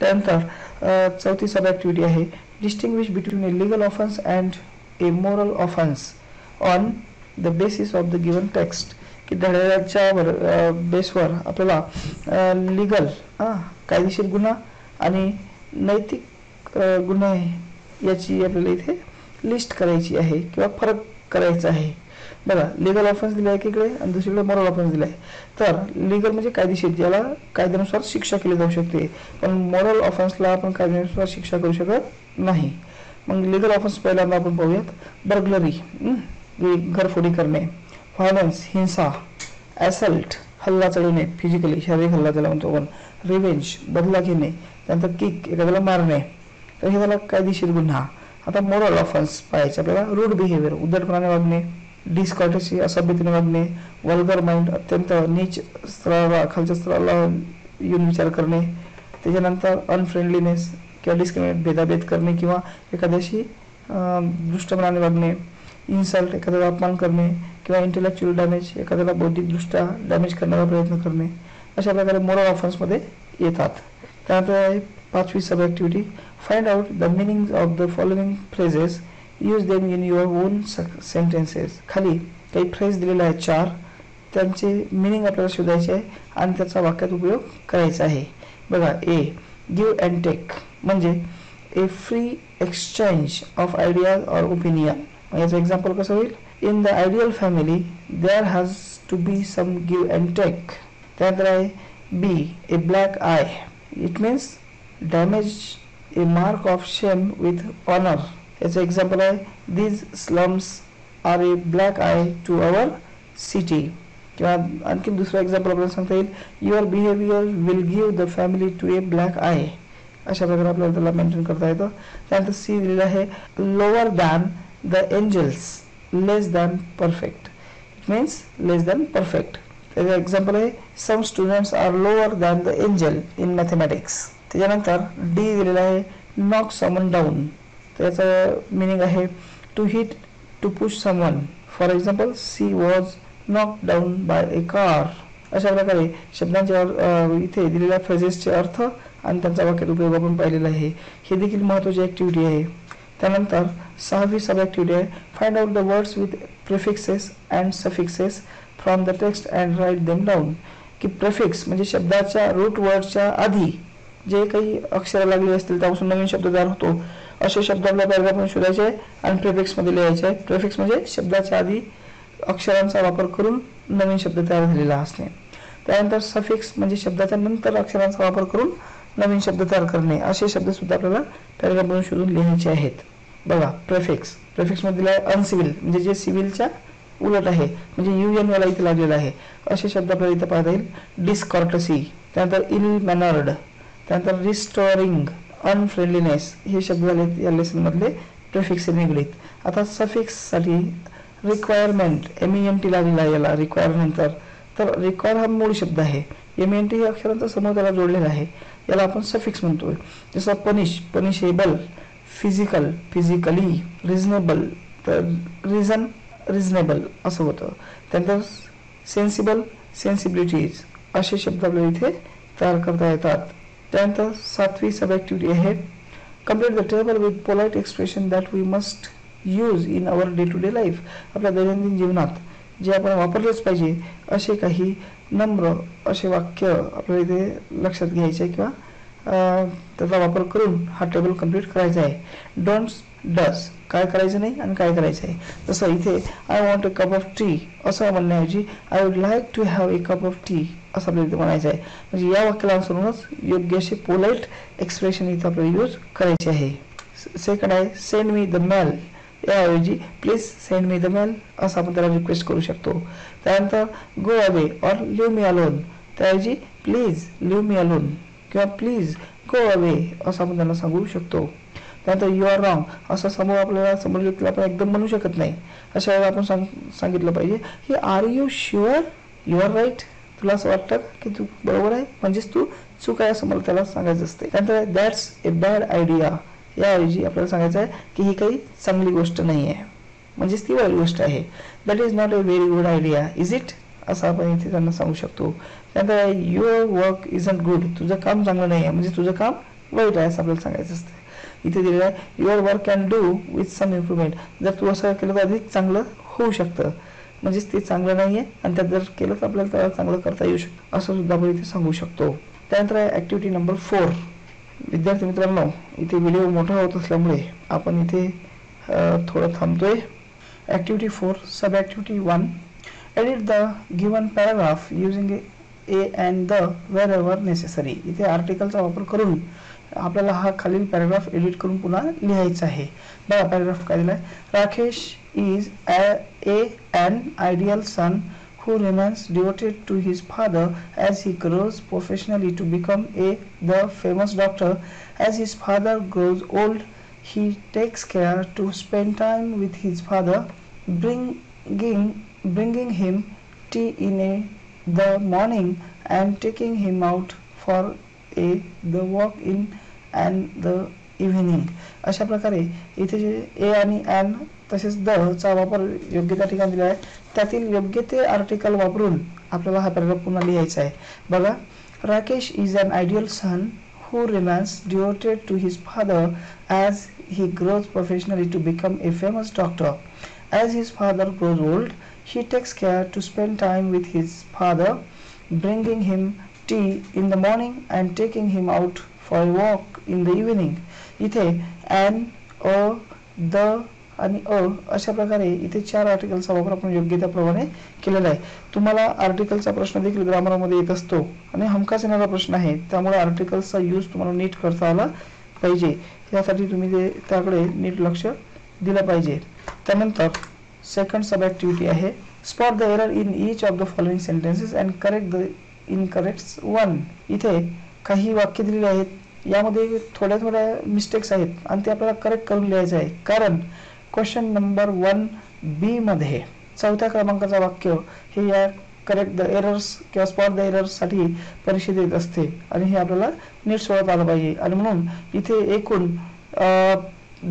त्यानंतर चौथी सब ॲक्टिव्हिटी आहे. Distinguish between a legal offence and a moral offence on the basis of the given text की धड्याच्या वर बेसवर आपल्याला लिगल कायदेशीर गुन्हा आणि नैतिक गुन्हे याची आपल्याला इथे लिस्ट करायची आहे किंवा फरक करायचा आहे. बघा लिगल ऑफन्स दिला आहे एकीकडे आणि दुसरीकडे मॉरल ऑफन्स दिला आहे तर लिगल म्हणजे कायदेशीर ज्याला कायद्यानुसार शिक्षा केली जाऊ शकते. पण मॉरल ऑफन्सला आपण कायद्यानुसार शिक्षा करू शकत नाही. मग लिगल ऑफन्स पहिल्यांदा आपण पाहूयात. बर्गलरी घरफोडी करणे. व्हायलन्स हिंसा ॲसल्ट हल्ला चढवणे फिजिकली शारीरिक हल्ला त्याला म्हणतो आपण. रिवेंज बदला घेणे. त्यानंतर किक एखाद्याला मारणे. तर हे झाला कायदेशीर गुन्हा. आता मोरल ऑफन्स पाहायचे आपल्याला रूड बिहेवियर उद्धटपणाने वागणे डिस्कॉटसी असभ्यतेने वागणे वल्गर माइंड अत्यंत नीच स्तराला खालच्या स्तराला येऊन विचार करणे त्याच्यानंतर अनफ्रेंडलीनेस किंवा डिस्क्रिमिनेट भेदाभेद करणे किंवा एखाद्याशी दृष्टपणाने वागणे इन्सल्ट एखाद्याला अपमान करणे किंवा इंटेलेक्च्युअल डॅमेज एखाद्याला बौद्धिकदृष्ट्या डॅमेज करण्याचा प्रयत्न करणे अशा प्रकारे मोरल ऑफन्समध्ये येतात. त्यानंतर पाचवी sub activity find out the meaning of the following phrases use them in your own sentences खाली काही फ्रेज दिलेले आहेत चार त्यांचे मिनिंग आपल्याला शोधायचे आहे आणि त्याचा वाक्यात उपयोग करायचा आहे बघा ए गिव्ह अँड टेक म्हणजे a free exchange of ideas or opinion याचं एक्झाम्पल कसं होईल in the ideal family there has to be some give and take त्यानंतर आहे B a black eye it means damage a mark of shame with honour याचं example आहे these slums are a black eye to our city किंवा आणखी दुसरं example आपल्याला सांगता येईल your behaviour will give the family to a black eye अशा प्रकारे आपल्याला त्याला मेन्शन करता येतं त्यानंतर सी दिलेलं आहे lower than the angels less than perfect it means less than perfect त्याचं एक्झाम्पल आहे some students are lower than the angel in mathematics त्याच्यानंतर डी दिलेलं आहे नॉक समन डाऊन त्याचं मिनिंग आहे to hit to push someone for example she was knock down by a car अशा प्रकारे शब्दांच्या इथे दिलेल्या फ्रेजेसचे अर्थ आणि त्यांचा वाक्यात उपयोग आपण पाहिलेला आहे. हे देखील महत्त्वाची ऍक्टिव्हिटी आहे. त्यानंतर सहावी सब ऍक्टिव्हिटी आहे find out the words with prefixes and suffixes from the text and write them down की प्रिफिक्स म्हणजे शब्दाच्या रूट वर्डच्या आधी जे काही अक्षर लागले असतील त्यापासून नवीन शब्द तयार होतो. असे शब्द आपल्या पॅराग्राफमध्ये शोधायचे आणि प्रिफिक्समध्ये लिहायचे. आहे प्रिफिक्स म्हणजे शब्दाच्या आधी अक्षरांचा वापर करून नवीन शब्द तयार झालेला असणे. त्यानंतर सफिक्स म्हणजे शब्दाच्या नंतर अक्षरांचा वापर करून नवीन शब्द तयार करणे. असे शब्द सुद्धा आपल्याला पॅराग्राफमधून शोधून लिहायचे आहेत. बघा प्रेफिक्स. प्रेफिक्स आहे अनसिव्हिल म्हणजे जे सिव्हिलच्या उलट आहे म्हणजे यू एन वाला इथे लागलेला आहे. असे शब्द आपल्याला इथे पाहता येईल. डिस्कॉर्टसी त्यानंतर इल मॅनर्ड त्यानंतर रिस्टॉरिंग अनफ्रेंडलीनेस हे शब्द झाले या लेसनमधले मधले निगडीत. आता सफिक्ससाठी requirement M E N T लागलेला याला रिक्वायरनंतर तर. रिक्वायर हा मूळ शब्द आहे. एम एन टी हे अक्षरांचा समूह त्याला जोडलेला आहे. याला आपण सफिक्स म्हणतोय. जसं punish punishable physical physically reasonable तर रिझन रिझनेबल असं होतं. त्यानंतर सेन्सिबल सेन्सिबिलिटीज असे शब्द आपल्याला इथे तयार करता येतात. त्यानंतर सातवी सब ॲक्टिव्हिटी आहे complete the table with polite expression that we must use in our day to day life आपल्या दैनंदिन जीवनात जे आपण वापरलेच पाहिजे असे काही नम्र असे वाक्य आपल्याला इथे लक्षात घ्यायचे किंवा त्याचा वापर करून हा टेबल कंप्लीट करायचा आहे. डोंट डस काय करायचं नाही आणि काय करायचं आहे. जसं इथे I want a cup of tea असं म्हणण्याऐवजी I would like to have a cup of tea असं आपल्याला इथे म्हणायचं आहे म्हणजे या वाक्याला अनुसरूनच योग्य असे पोलाईट एक्सप्रेशन इथं आपल्याला यूज करायचे आहे. सेकंड आहे सेंड मी द मेल याऐवजी please send me the mail असं आपण त्याला रिक्वेस्ट करू शकतो. त्यानंतर go away or leave me alone त्याऐवजी प्लीज लिव्ह मी अलोन किंवा प्लीज गो अवे असं आपण त्यांना सांगू शकतो. त्यानंतर यू आर रॉंग असा समोर आपल्याला समोर व्यक्तीला आपण एकदम म्हणू शकत नाही. अशा वेळेला आपण सांग सांगितलं पाहिजे की are you sure you are right तुला असं वाटतं की तू बरोबर आहे? म्हणजेच तू चूक आहे असं मला त्याला सांगायचं असते त्यानंतर दॅट्स ए बॅड आयडिया याऐवजी आपल्याला सांगायचं आहे की ही काही चांगली गोष्ट नाही आहे. म्हणजेच ती वाईट गोष्ट आहे. That is not a very good idea is it असं आपण इथे त्यांना सांगू शकतो. त्यानंतर your work is at good तुझं काम चांगलं नाही आहे. म्हणजे तुझं काम वाईट आहे असं आपल्याला सांगायचं असतं इथे दिलेलं आहे your work can do with some improvement जर तू असं केलं तर अधिक चांगलं होऊ शकतं. म्हणजेच ते चांगलं नाहीये आणि त्यात जर केलं तर आपल्याला त्याला चांगलं करता येऊ शकतं असं सुद्धा आपण इथे सांगू शकतो. त्यानंतर आहे ॲक्टिव्हिटी नंबर फोर विद्यार्थी मित्रांनो इथे व्हिडिओ मोठा होत असल्यामुळे आपण इथे थोडं थांबतोय. Activity four sub activity one edit the given paragraph using a and the wherever necessary इथे आर्टिकलचा वापर करून आपल्याला हा खालील पॅराग्राफ एडिट करून पुन्हा लिहायचा आहे. बघा पॅराग्राफ काय दिलाय? Rakesh is a an ideal son who remains devoted to his father as he grows professionally to become a the famous doctor as his father grows old he takes care to spend time with his father bringing bringing him tea in a the morning and taking him out for a the walk in and the evening अशा प्रकारे इथे जे ए आणि and तसेच the चा वापर योग्य त्या ठिकाणी दिला आहे. त्यातील योग्य ते आर्टिकल वापरून आपल्याला हा पॅराग्राफ पुन्हा लिहायचा आहे. बघा Rakesh is an ideal son who remains devoted to his father as he grows professionally to become a famous doctor as his father grows old he takes care to spend time with his father bringing him tea in the morning and taking him out for walk in the evening इथे and a the आणि अ अशा प्रकारे इथे चार आर्टिकलचा वापर आपण योग्य त्याप्रमाणे केलेला आहे. तुम्हाला आर्टिकलचा प्रश्न देखील ग्रामरमध्ये येत असतो आणि हमखास येणारा प्रश्न आहे. त्यामुळे आर्टिकल्सचा यूज तुम्हाला नीट करता आला पाहिजे. यासाठी तुम्ही ते त्याकडे नीट लक्ष दिलं पाहिजे. त्यानंतर सेकंड सब ॲक्टिव्हिटी आहे. Spot the error in each of the following sentences and correct the incorrect one इथे काही वाक्य दिलेली आहेत. यामध्ये थोड्या थोड्या मिस्टेक्स आहेत आणि ते आपल्याला करेक्ट करून लिहायचं आहे. कारण क्वेश्चन नंबर वन बी मध्ये चौथ्या क्रमांकाचं वाक्य हे या करेक्ट द एरर्स किंवा स्पॉट द एरर्ससाठी परीक्षेत येत असते आणि हे आपल्याला नीट सोडत आलं पाहिजे. आणि म्हणून इथे एकूण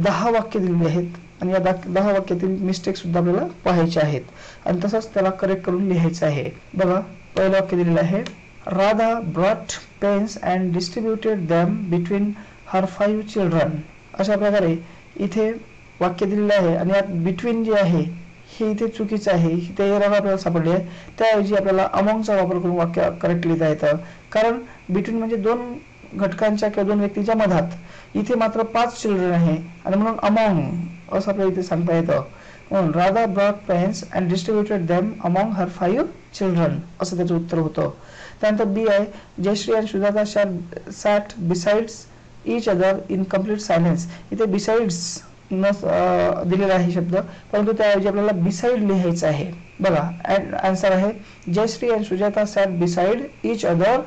दहा वाक्य दिलेली आहेत आणि या दहा वाक्यातील मिस्टेक सुद्धा आपल्याला पाहायचे आहेत. आणि तसंच त्याला करेक्ट करून लिहायचं आहे. बघा पहिलं वाक्य दिलेलं आहे Radha brought pens and distributed them between her five children अशा प्रकारे इथे वाक्य दिलेलं आहे आणि यात बिटवीन जे आहे हे इथे चुकीचं आहे. ते एरर आपल्याला सापडले आहे त्याऐवजी आपल्याला अमॉंगचा वापर करून वाक्य करेक्ट लिहिता येतं. कारण बिटवीन म्हणजे दोन घटकांच्या किंवा दोन व्यक्तीच्या मधात इथे मात्र पाच चिल्ड्रन आहे आणि म्हणून अमॉंग असं आपल्याला इथे सांगता येतं. म्हणून Radha brought pens and distributed them among her five children असं त्याचं उत्तर होतं. त्यानंतर बी आहे जयश्री आणि Sujata sat besides each other in complete silence इथे बिसाइड्स न दिलेला आहे शब्द. परंतु त्याऐवजी आपल्याला बिसाईड लिहायचं आहे. बघा आन्सर आहे Jayshree and Sujata sat beside each other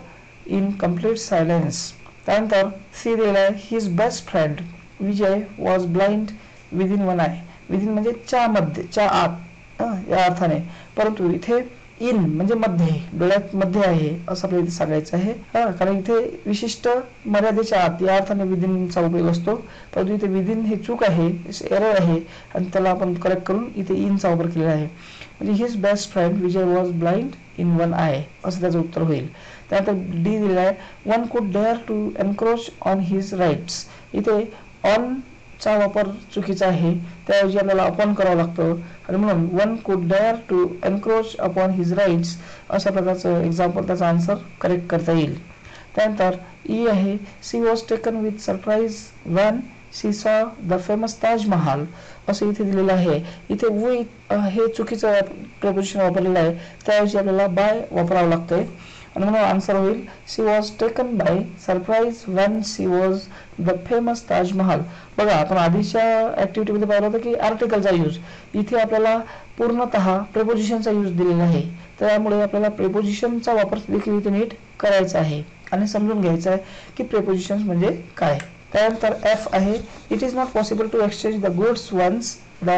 in complete silence त्यानंतर सी दिलेला आहे his best friend Vijay was blind within one eye within म्हणजे च्या मध्ये च्या आत या अर्थाने. परंतु इथे इन म्हणजे मध्ये डोळ्यात मध्ये आहे असं आपल्याला इथे सांगायचं आहे. कारण इथे विशिष्ट मर्यादेच्या आत या अर्थाने विधीनचा उपयोग असतो. परंतु इथे विधीन हे चूक आहे एरर आहे आणि त्याला आपण करेक्ट करून इथे इनचा वापर केलेला आहे. म्हणजे his best friend Vijay was blind in one eye असं त्याचं उत्तर होईल. त्यानंतर डी दिलेला आहे one could dare to encroach on his rights इथे ऑन चा वापर चुकीचा आहे त्याऐवजी आपल्याला अपॉन करावं लागतं. आणि म्हणून one could dare to encroach upon his rights अशा प्रकारचं एक्झाम्पल त्याचा आन्सर करेक्ट करता येईल. त्यानंतर ई आहे she was taken with surprise when she saw the famous Taj Mahal असं इथे दिलेलं आहे. इथे विथ हे चुकीचं प्रपोजिशन वापरलेलं आहे. त्याऐवजी आपल्याला बाय वापरावं लागतंय. आणि म्हणून आन्सर होईल she was taken by surprise when she was the famous Taj Mahal बघा आपण आधीच्या ऍक्टिव्हिटीमध्ये पाहिलं होतं की आर्टिकलचा यूज इथे आपल्याला पूर्णतः प्रेपोजिशनचा यूज दिलेला आहे. त्यामुळे आपल्याला प्रेपोजिशनचा वापर देखील इथे नीट करायचा आहे. आणि समजून घ्यायचं आहे की प्रेपोजिशन म्हणजे काय. त्यानंतर एफ आहे it is not possible to exchange the goods once the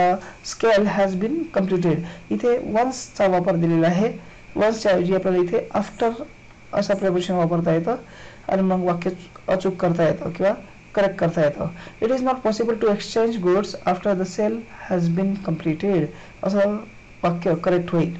scale has been completed इथे वन्सचा वापर दिलेला आहे. वन्सच्या ऐवजी आपल्याला इथे आफ्टर असं प्रेपोजिशन वापरता येतं आणि मग वाक्य अचूक करता येतं किंवा करेक्ट करता येतं. It is not possible to exchange goods after the sale has been completed असं वाक्य करेक्ट होईल.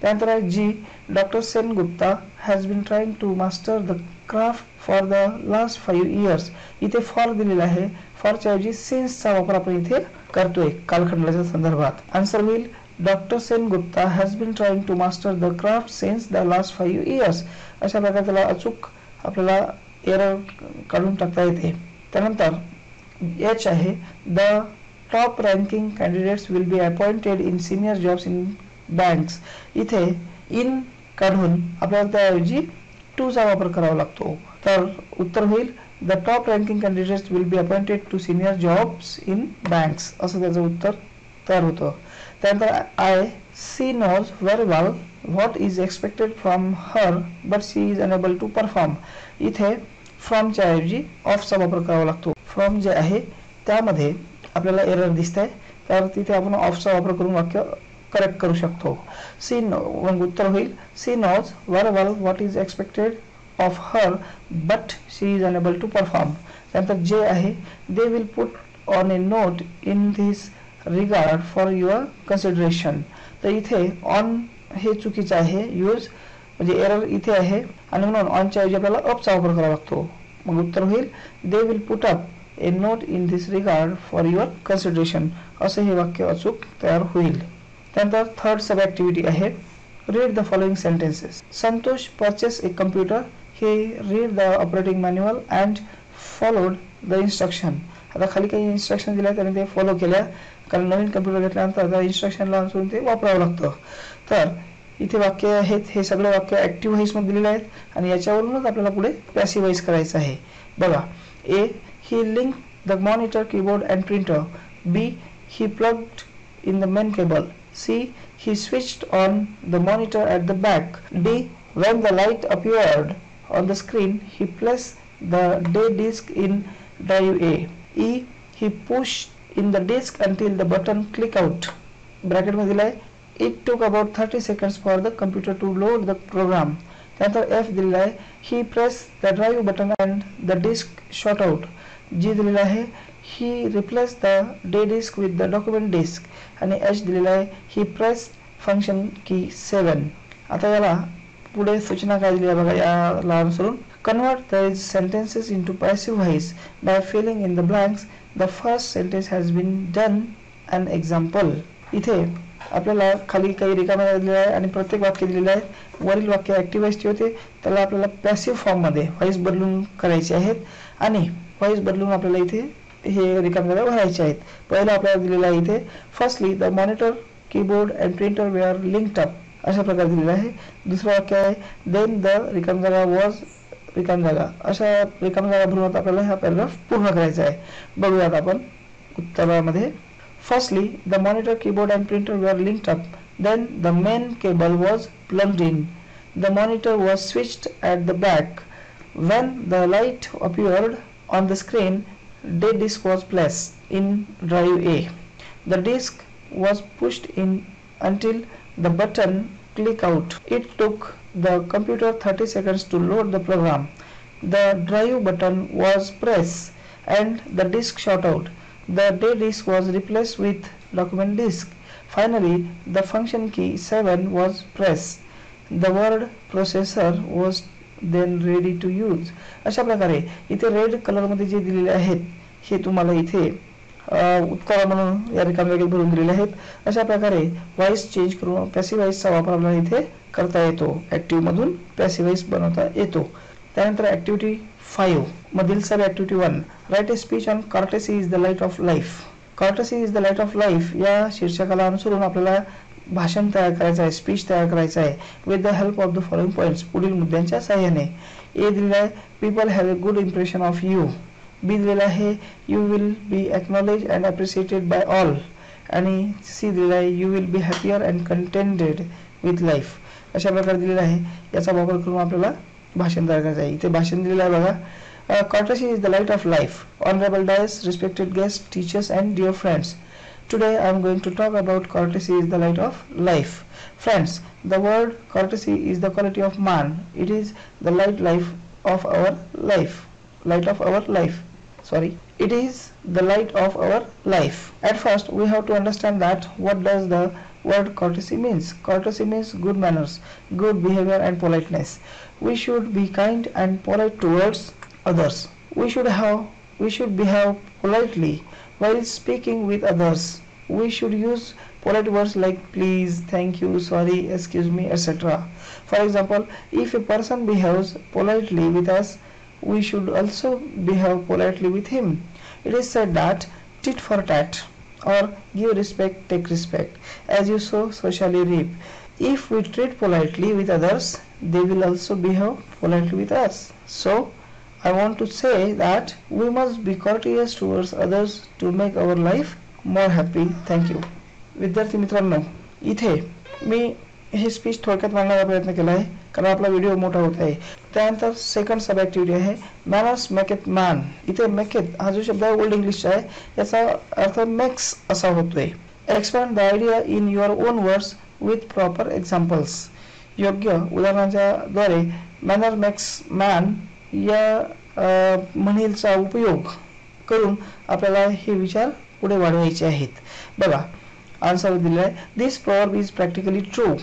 त्यानंतर आहे G doctor Sen Gupta has been trying to master the craft for the last five years इथे for दिलेला आहे. फॉरच्या ऐवजी सिन्सचा वापर आपण इथे करतोय कालखंडाच्या संदर्भात. आन्सर होईल. Doctor Sen Gupta has been trying to master the craft since the last five years अशा प्रकारे त्याला अचूक आपल्याला एरर काढून टाकता येते. त्यानंतर एच आहे the top ranking candidates will be appointed in senior jobs in banks इथे इन काढून आपल्याला त्याऐवजी टूचा वापर करावा लागतो. तर उत्तर होईल the top ranking candidates will be appointed to senior jobs in banks असं त्याचं उत्तर तयार होतं. त्यानंतर I she knows very well what is expected from her but she is unable to perform इथे फ्रॉमच्या ऐवजी ऑफचा वापर करावा लागतो. फ्रॉम जे आहे त्यामध्ये आपल्याला एरर दिसत आहे तर तिथे आपण ऑफचा वापर करून वाक्य करेक्ट करू शकतो. सी मग उत्तर होईल. She knows very well what is expected of her but she is unable to perform त्यानंतर जे आहे they will put on a note in this regard for your consideration तर इथे ऑन हे चुकीचं आहे यूज म्हणजे एरर इथे आहे. आणि म्हणून ऑनच्या ऐवजी आपल्याला अपचा वापर करावा लागतो. मग उत्तर होईल they will put up a note in this regard for your consideration असं हे वाक्य अचूक तयार होईल. त्यानंतर थर्ड सब ऍक्टिव्हिटी आहे read the following sentences Santosh purchase a computer he read the operating manual and followed the instruction आता खाली काही इन्स्ट्रक्शन दिल्या त्याने ते फॉलो केल्या. कारण नवीन कम्प्युटर घेतल्यानंतर त्या इन्स्ट्रक्शनला अनुसरून ते वापरावं लागतं. तर इथे वाक्य आहेत हे सगळे वाक्य ऍक्टिव्ह व्हॉइसमध्ये दिलेले आहेत आणि याच्यावरूनच आपल्याला पुढे पॅसिव्ह व्हॉइस करायचं आहे. बघा A he link the monitor keyboard and printer B he plugged in the main cable C he switched on the monitor at the back D when the light appeared on the screen he place the day disk in drive A E he push in the disk until the button click out ब्रॅकेटमध्ये दिलं आहे it took about thirty seconds for the computer to load the program त्यानंतर F दिलेलं आहे he press the drive button and the disk short out G दिलेलं आहे he replace the day disk with the document disk आणि H दिलेलं आहे he press function की सेवन आता याला पुढे सूचना काय दिली बघा याला अनुसरून convert the sentences into passive voice by filling in the blanks the first sentence has been done an example इथे आपल्याला खाली काही रिकाम्या दिलेल्या आहे आणि प्रत्येक वाक्य दिलेलं आहे. वरील वाक्य ऍक्टिव्ह होते. त्याला आपल्याला पॅसिव्ह फॉर्ममध्ये व्हॉइस बदलून करायचे आहेत. आणि व्हॉइस बदलून आपल्याला इथे हे रिकाम भरायचे आहेत. पहिलं आपल्याला दिलेलं आहे इथे firstly the monitor keyboard and printer were are linked up अशा प्रकारे दिलेलं आहे. दुसरं वाक्य आहे देन द रिकाम वॉज रिकाम जागा अशा रिकाम जागा भरून आपल्याला हा पॅराग्राफ पूर्ण करायचा आहे बघूयात आपण उत्तरामध्ये firstly the monitor keyboard and printer were are linked up then the main cable was plugged in the monitor was switched at the back when the light appeared on the screen day disk was placed in drive A. The disk was pushed in until the button click out. It took the computer 30 seconds to load the program. The drive button was pressed and the disk shot out. The day disk was replaced with document disk. Finally, the function key 7 was pressed. The word processor was then ready to use अशा प्रकारे इथे red कलरमध्ये जे दिलेले आहेत हे तुम्हाला इथे उपकरण म्हणून या रिकाम्या भरून दिलेले आहेत अशा प्रकारे व्हॉइस चेंज करून पॅसिव्ह व्हॉइसचा वापर आपल्याला इथे करता येतो. ऍक्टिव्ह मधून बनवता येतो. त्यानंतर ऍक्टिव्हिटी फाईव्ह मधील sub activity one write a speech on courtesy is the light of life courtesy is the light of life या शीर्षकाला अनुसरून आपल्याला भाषण तयार करायचं आहे स्पीच तयार करायचं आहे. With the help of the following points पुढील मुद्द्यांच्या सहाय्याने. ए दिलेलं आहे people have a good impression of you B दिलेलं आहे you will be acknowledge and appreciated by all आणि सी दिलेलं आहे you will be happier and contented with life अशा प्रकारे दिलेला आहे याचा वापर करून आपल्याला भाषण तयार करायचं आहे इथे भाषण दिलेलं आहे बघा courtesy is the light of life honourable dais respected guests teachers and dear friends Today I am going to talk about courtesy is the light of life. Friends, the word courtesy is the quality of man. It is the light life of our life. Light of our life. Sorry. It is the light of our life. At first we have to understand that what does the word courtesy means. Courtesy means good manners, good behavior and politeness. We should be kind and polite towards others. We should have we should behave politely while speaking with others. we should use polite words like please thank you sorry excuse me etc for example if a person behaves politely with us we should also behave politely with him it is said that tit for tat or give respect take respect as you sow so shall you reap if we treat politely with others they will also behave politely with us so i want to say that we must be courteous towards others to make our life more happy thank you विद्यार्थी मित्रांनो इथे मी हे speech थोडक्यात मांडण्याचा प्रयत्न केला आहे कारण आपला व्हिडिओ मोठा होत आहे. त्यानंतर सेकंड सब ऍक्टिव्हिटी आहे मॅनर्स मेकेट मॅन इथे मेकेट हा जो शब्द आहे ओल्ड इंग्लिशचा आहे याचा अर्थ मेक्स असा होतोय. Explain the idea in your own words with proper examples योग्य उदाहरणाच्या द्वारे मॅनर मेक्स मॅन या म्हणीलचा उपयोग करून आपल्याला हे विचार पुढे वाढवायचे आहेत. बघा आन्सर दिलाय this proverb is practically true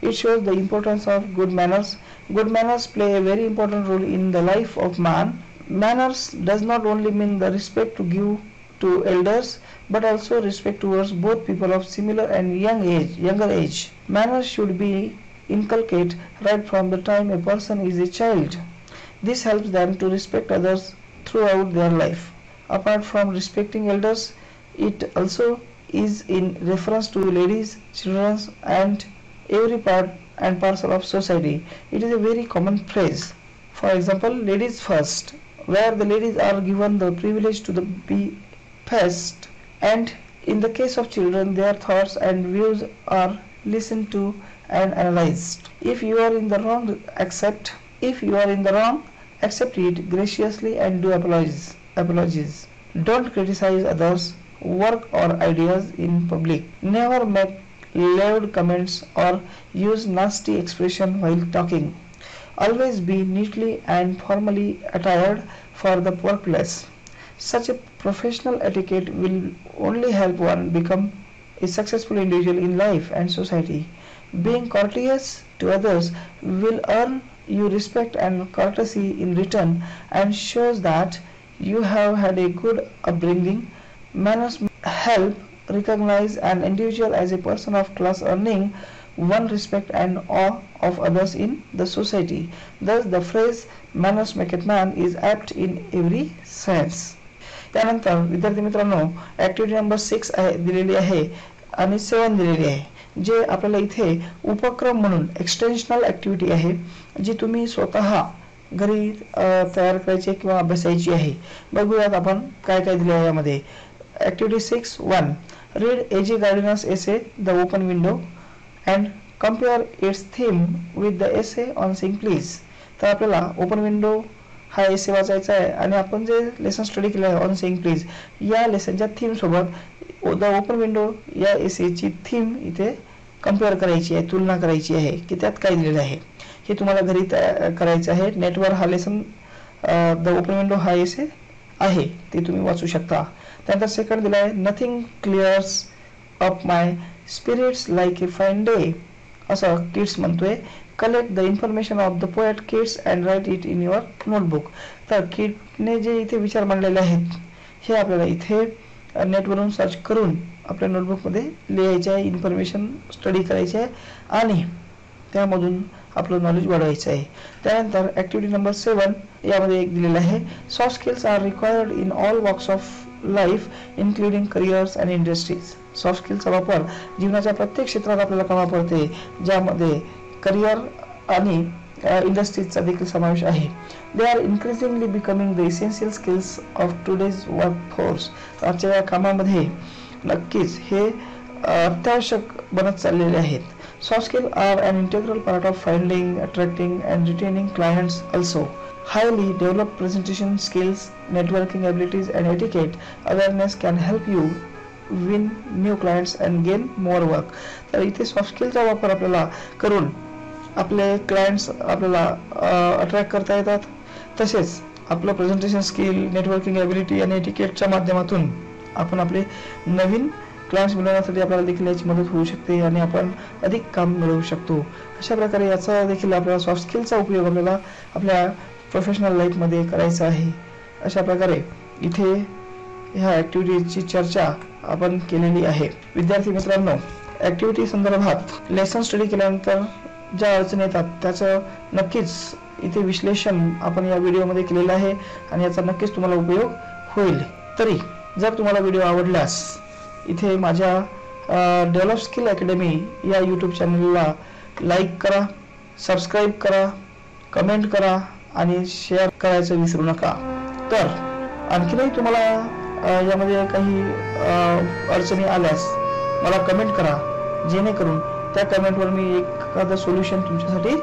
It shows the importance of good manners. Good manners play a very important role in the life of man. Manners does not only mean the respect to give to elders but also respect towards both people of similar and young age younger age manners should be inculcate right from the time a person is a child this helps them to respect others throughout their life apart from respecting elders it also is in reference to ladies children and every part and parcel of society. It is a very common phrase. For example ladies first where the ladies are given the privilege to the be first and in the case of children their thoughts and views are listened to and analyzed. If you are in the wrong accept if you are in the wrong accept it graciously and do apologies apologies. Don't criticize others work or ideas in public. Never make loud comments or use nasty expression while talking always be neatly and formally attired for the workplace such a professional etiquette will only help one become a successful individual in life and society. Being courteous to others will earn you respect and courtesy in return and shows that you have had a good upbringing. Manners help recognize an individual as a person of class earning one respect and awe of others in the society. Thus, the phrase manners make a man is apt in every sense. त्यानंतर विद्यार्थी मित्रांनो activity number six आहे दिलेली आहे. आणि सेवन दिलेली आहे. जे आपल्याला इथे उपक्रम म्हणून एक्सटेन्शनल ऍक्टिव्हिटी आहे जी तुम्ही स्वतः घरी तयार करायची किंवा अभ्यासायची आहे. बघूयात आपण काय काय दिले आहे यामध्ये. Activity six one Read A.G. Gardner's essay the open window and compare its theme with the essay on saying please तर आपल्याला ओपन विंडो हा एसे वाचायचा आहे आणि आपण जे लेसन स्टडी केलं आहे ऑन सिंग प्लीज या लेसनच्या थीम सोबत द ओपन विंडो या एसेची थीम इथे कंपेअर करायची आहे तुलना करायची आहे की त्यात काय दिलेलं आहे. हे तुम्हाला घरी करायचं आहे. नेटवर हा लेसन द ओपन विंडो हा एसे आहे ते तुम्ही वाचू शकता. त्यानंतर सेकंड दिला आहे nothing clears up my spirits like a fine day असं किड्स म्हणतोय. Collect the information of the poet Keats and write it in your notebook तर किडने जे इथे विचार मांडलेले आहेत हे आपल्याला इथे नेटवरून सर्च करून आपल्या नोटबुकमध्ये लिहायचे आहे इन्फॉर्मेशन स्टडी करायचे आहे आणि त्यामधून आपलं नॉलेज वाढवायचं आहे. त्यानंतर ऍक्टिव्हिटी नंबर सेवन यामध्ये एक दिलेलं आहे. Soft skills are required in all walks of life including careers and industries soft स्किलचा वापर जीवनाच्या प्रत्येक क्षेत्रात आपल्याला कामा पडते ज्यामध्ये करिअर आणि इंडस्ट्रीजचा देखील समावेश आहे. They are increasingly becoming the essential skills of today's work force आजच्या या कामामध्ये नक्कीच हे अत्यावश्यक बनत चाललेले आहेत. Soft skills are an integral part of finding attracting and retaining clients also. highly developed presentation skills, networking abilities, and etiquette awareness can help you win new clients and gain more work. तर इथे soft स्किलचा वापर आपल्याला करून आपले clients आपल्याला attract करता येतात तसेच आपलं प्रेझेंटेशन स्किल नेटवर्किंग ॲबिलिटी आणि एटिकेटच्या माध्यमातून आपण आपले नवीन क्लायंट्स मिळवण्यासाठी आपल्याला देखील याची मदत होऊ शकते आणि आपण अधिक काम मिळवू शकतो. अशा प्रकारे याचा देखील आपल्याला सॉफ्ट स्किलचा उपयोग आपल्याला आपल्या प्रोफेशनल लाईफमध्ये करायचा आहे. अशा प्रकारे इथे ह्या ॲक्टिव्हिटीजची चर्चा आपण केलेली आहे. विद्यार्थी मित्रांनो ॲक्टिव्हिटी संदर्भात लेसन स्टडी केल्यानंतर ज्या अडचणी येतात त्याचं नक्कीच इथे विश्लेषण आपण या व्हिडिओमध्ये केलेलं आहे आणि याचा नक्कीच तुम्हाला उपयोग होईल. तरी जर तुम्हाला व्हिडिओ आवडल्यास इथे माझ्या डेव्हलप स्किल अकॅडमी या यूट्यूब चॅनलला लाईक करा सबस्क्राईब करा कमेंट करा आणि शेअर करायचं विसरू नका. तर आणखीनही तुम्हाला यामध्ये काही अडचणी आल्यास मला कमेंट करा. जेणेकरून त्या कमेंटवर मी एखादं सोल्युशन तुमच्यासाठी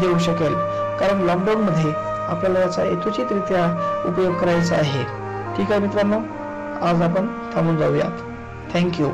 देऊ शकेल. कारण लॉकडाऊनमध्ये आपल्याला याचा यथोचितरित्या उपयोग करायचा आहे. ठीक आहे मित्रांनो? आज आपण थांबून जाऊयात. थँक्यू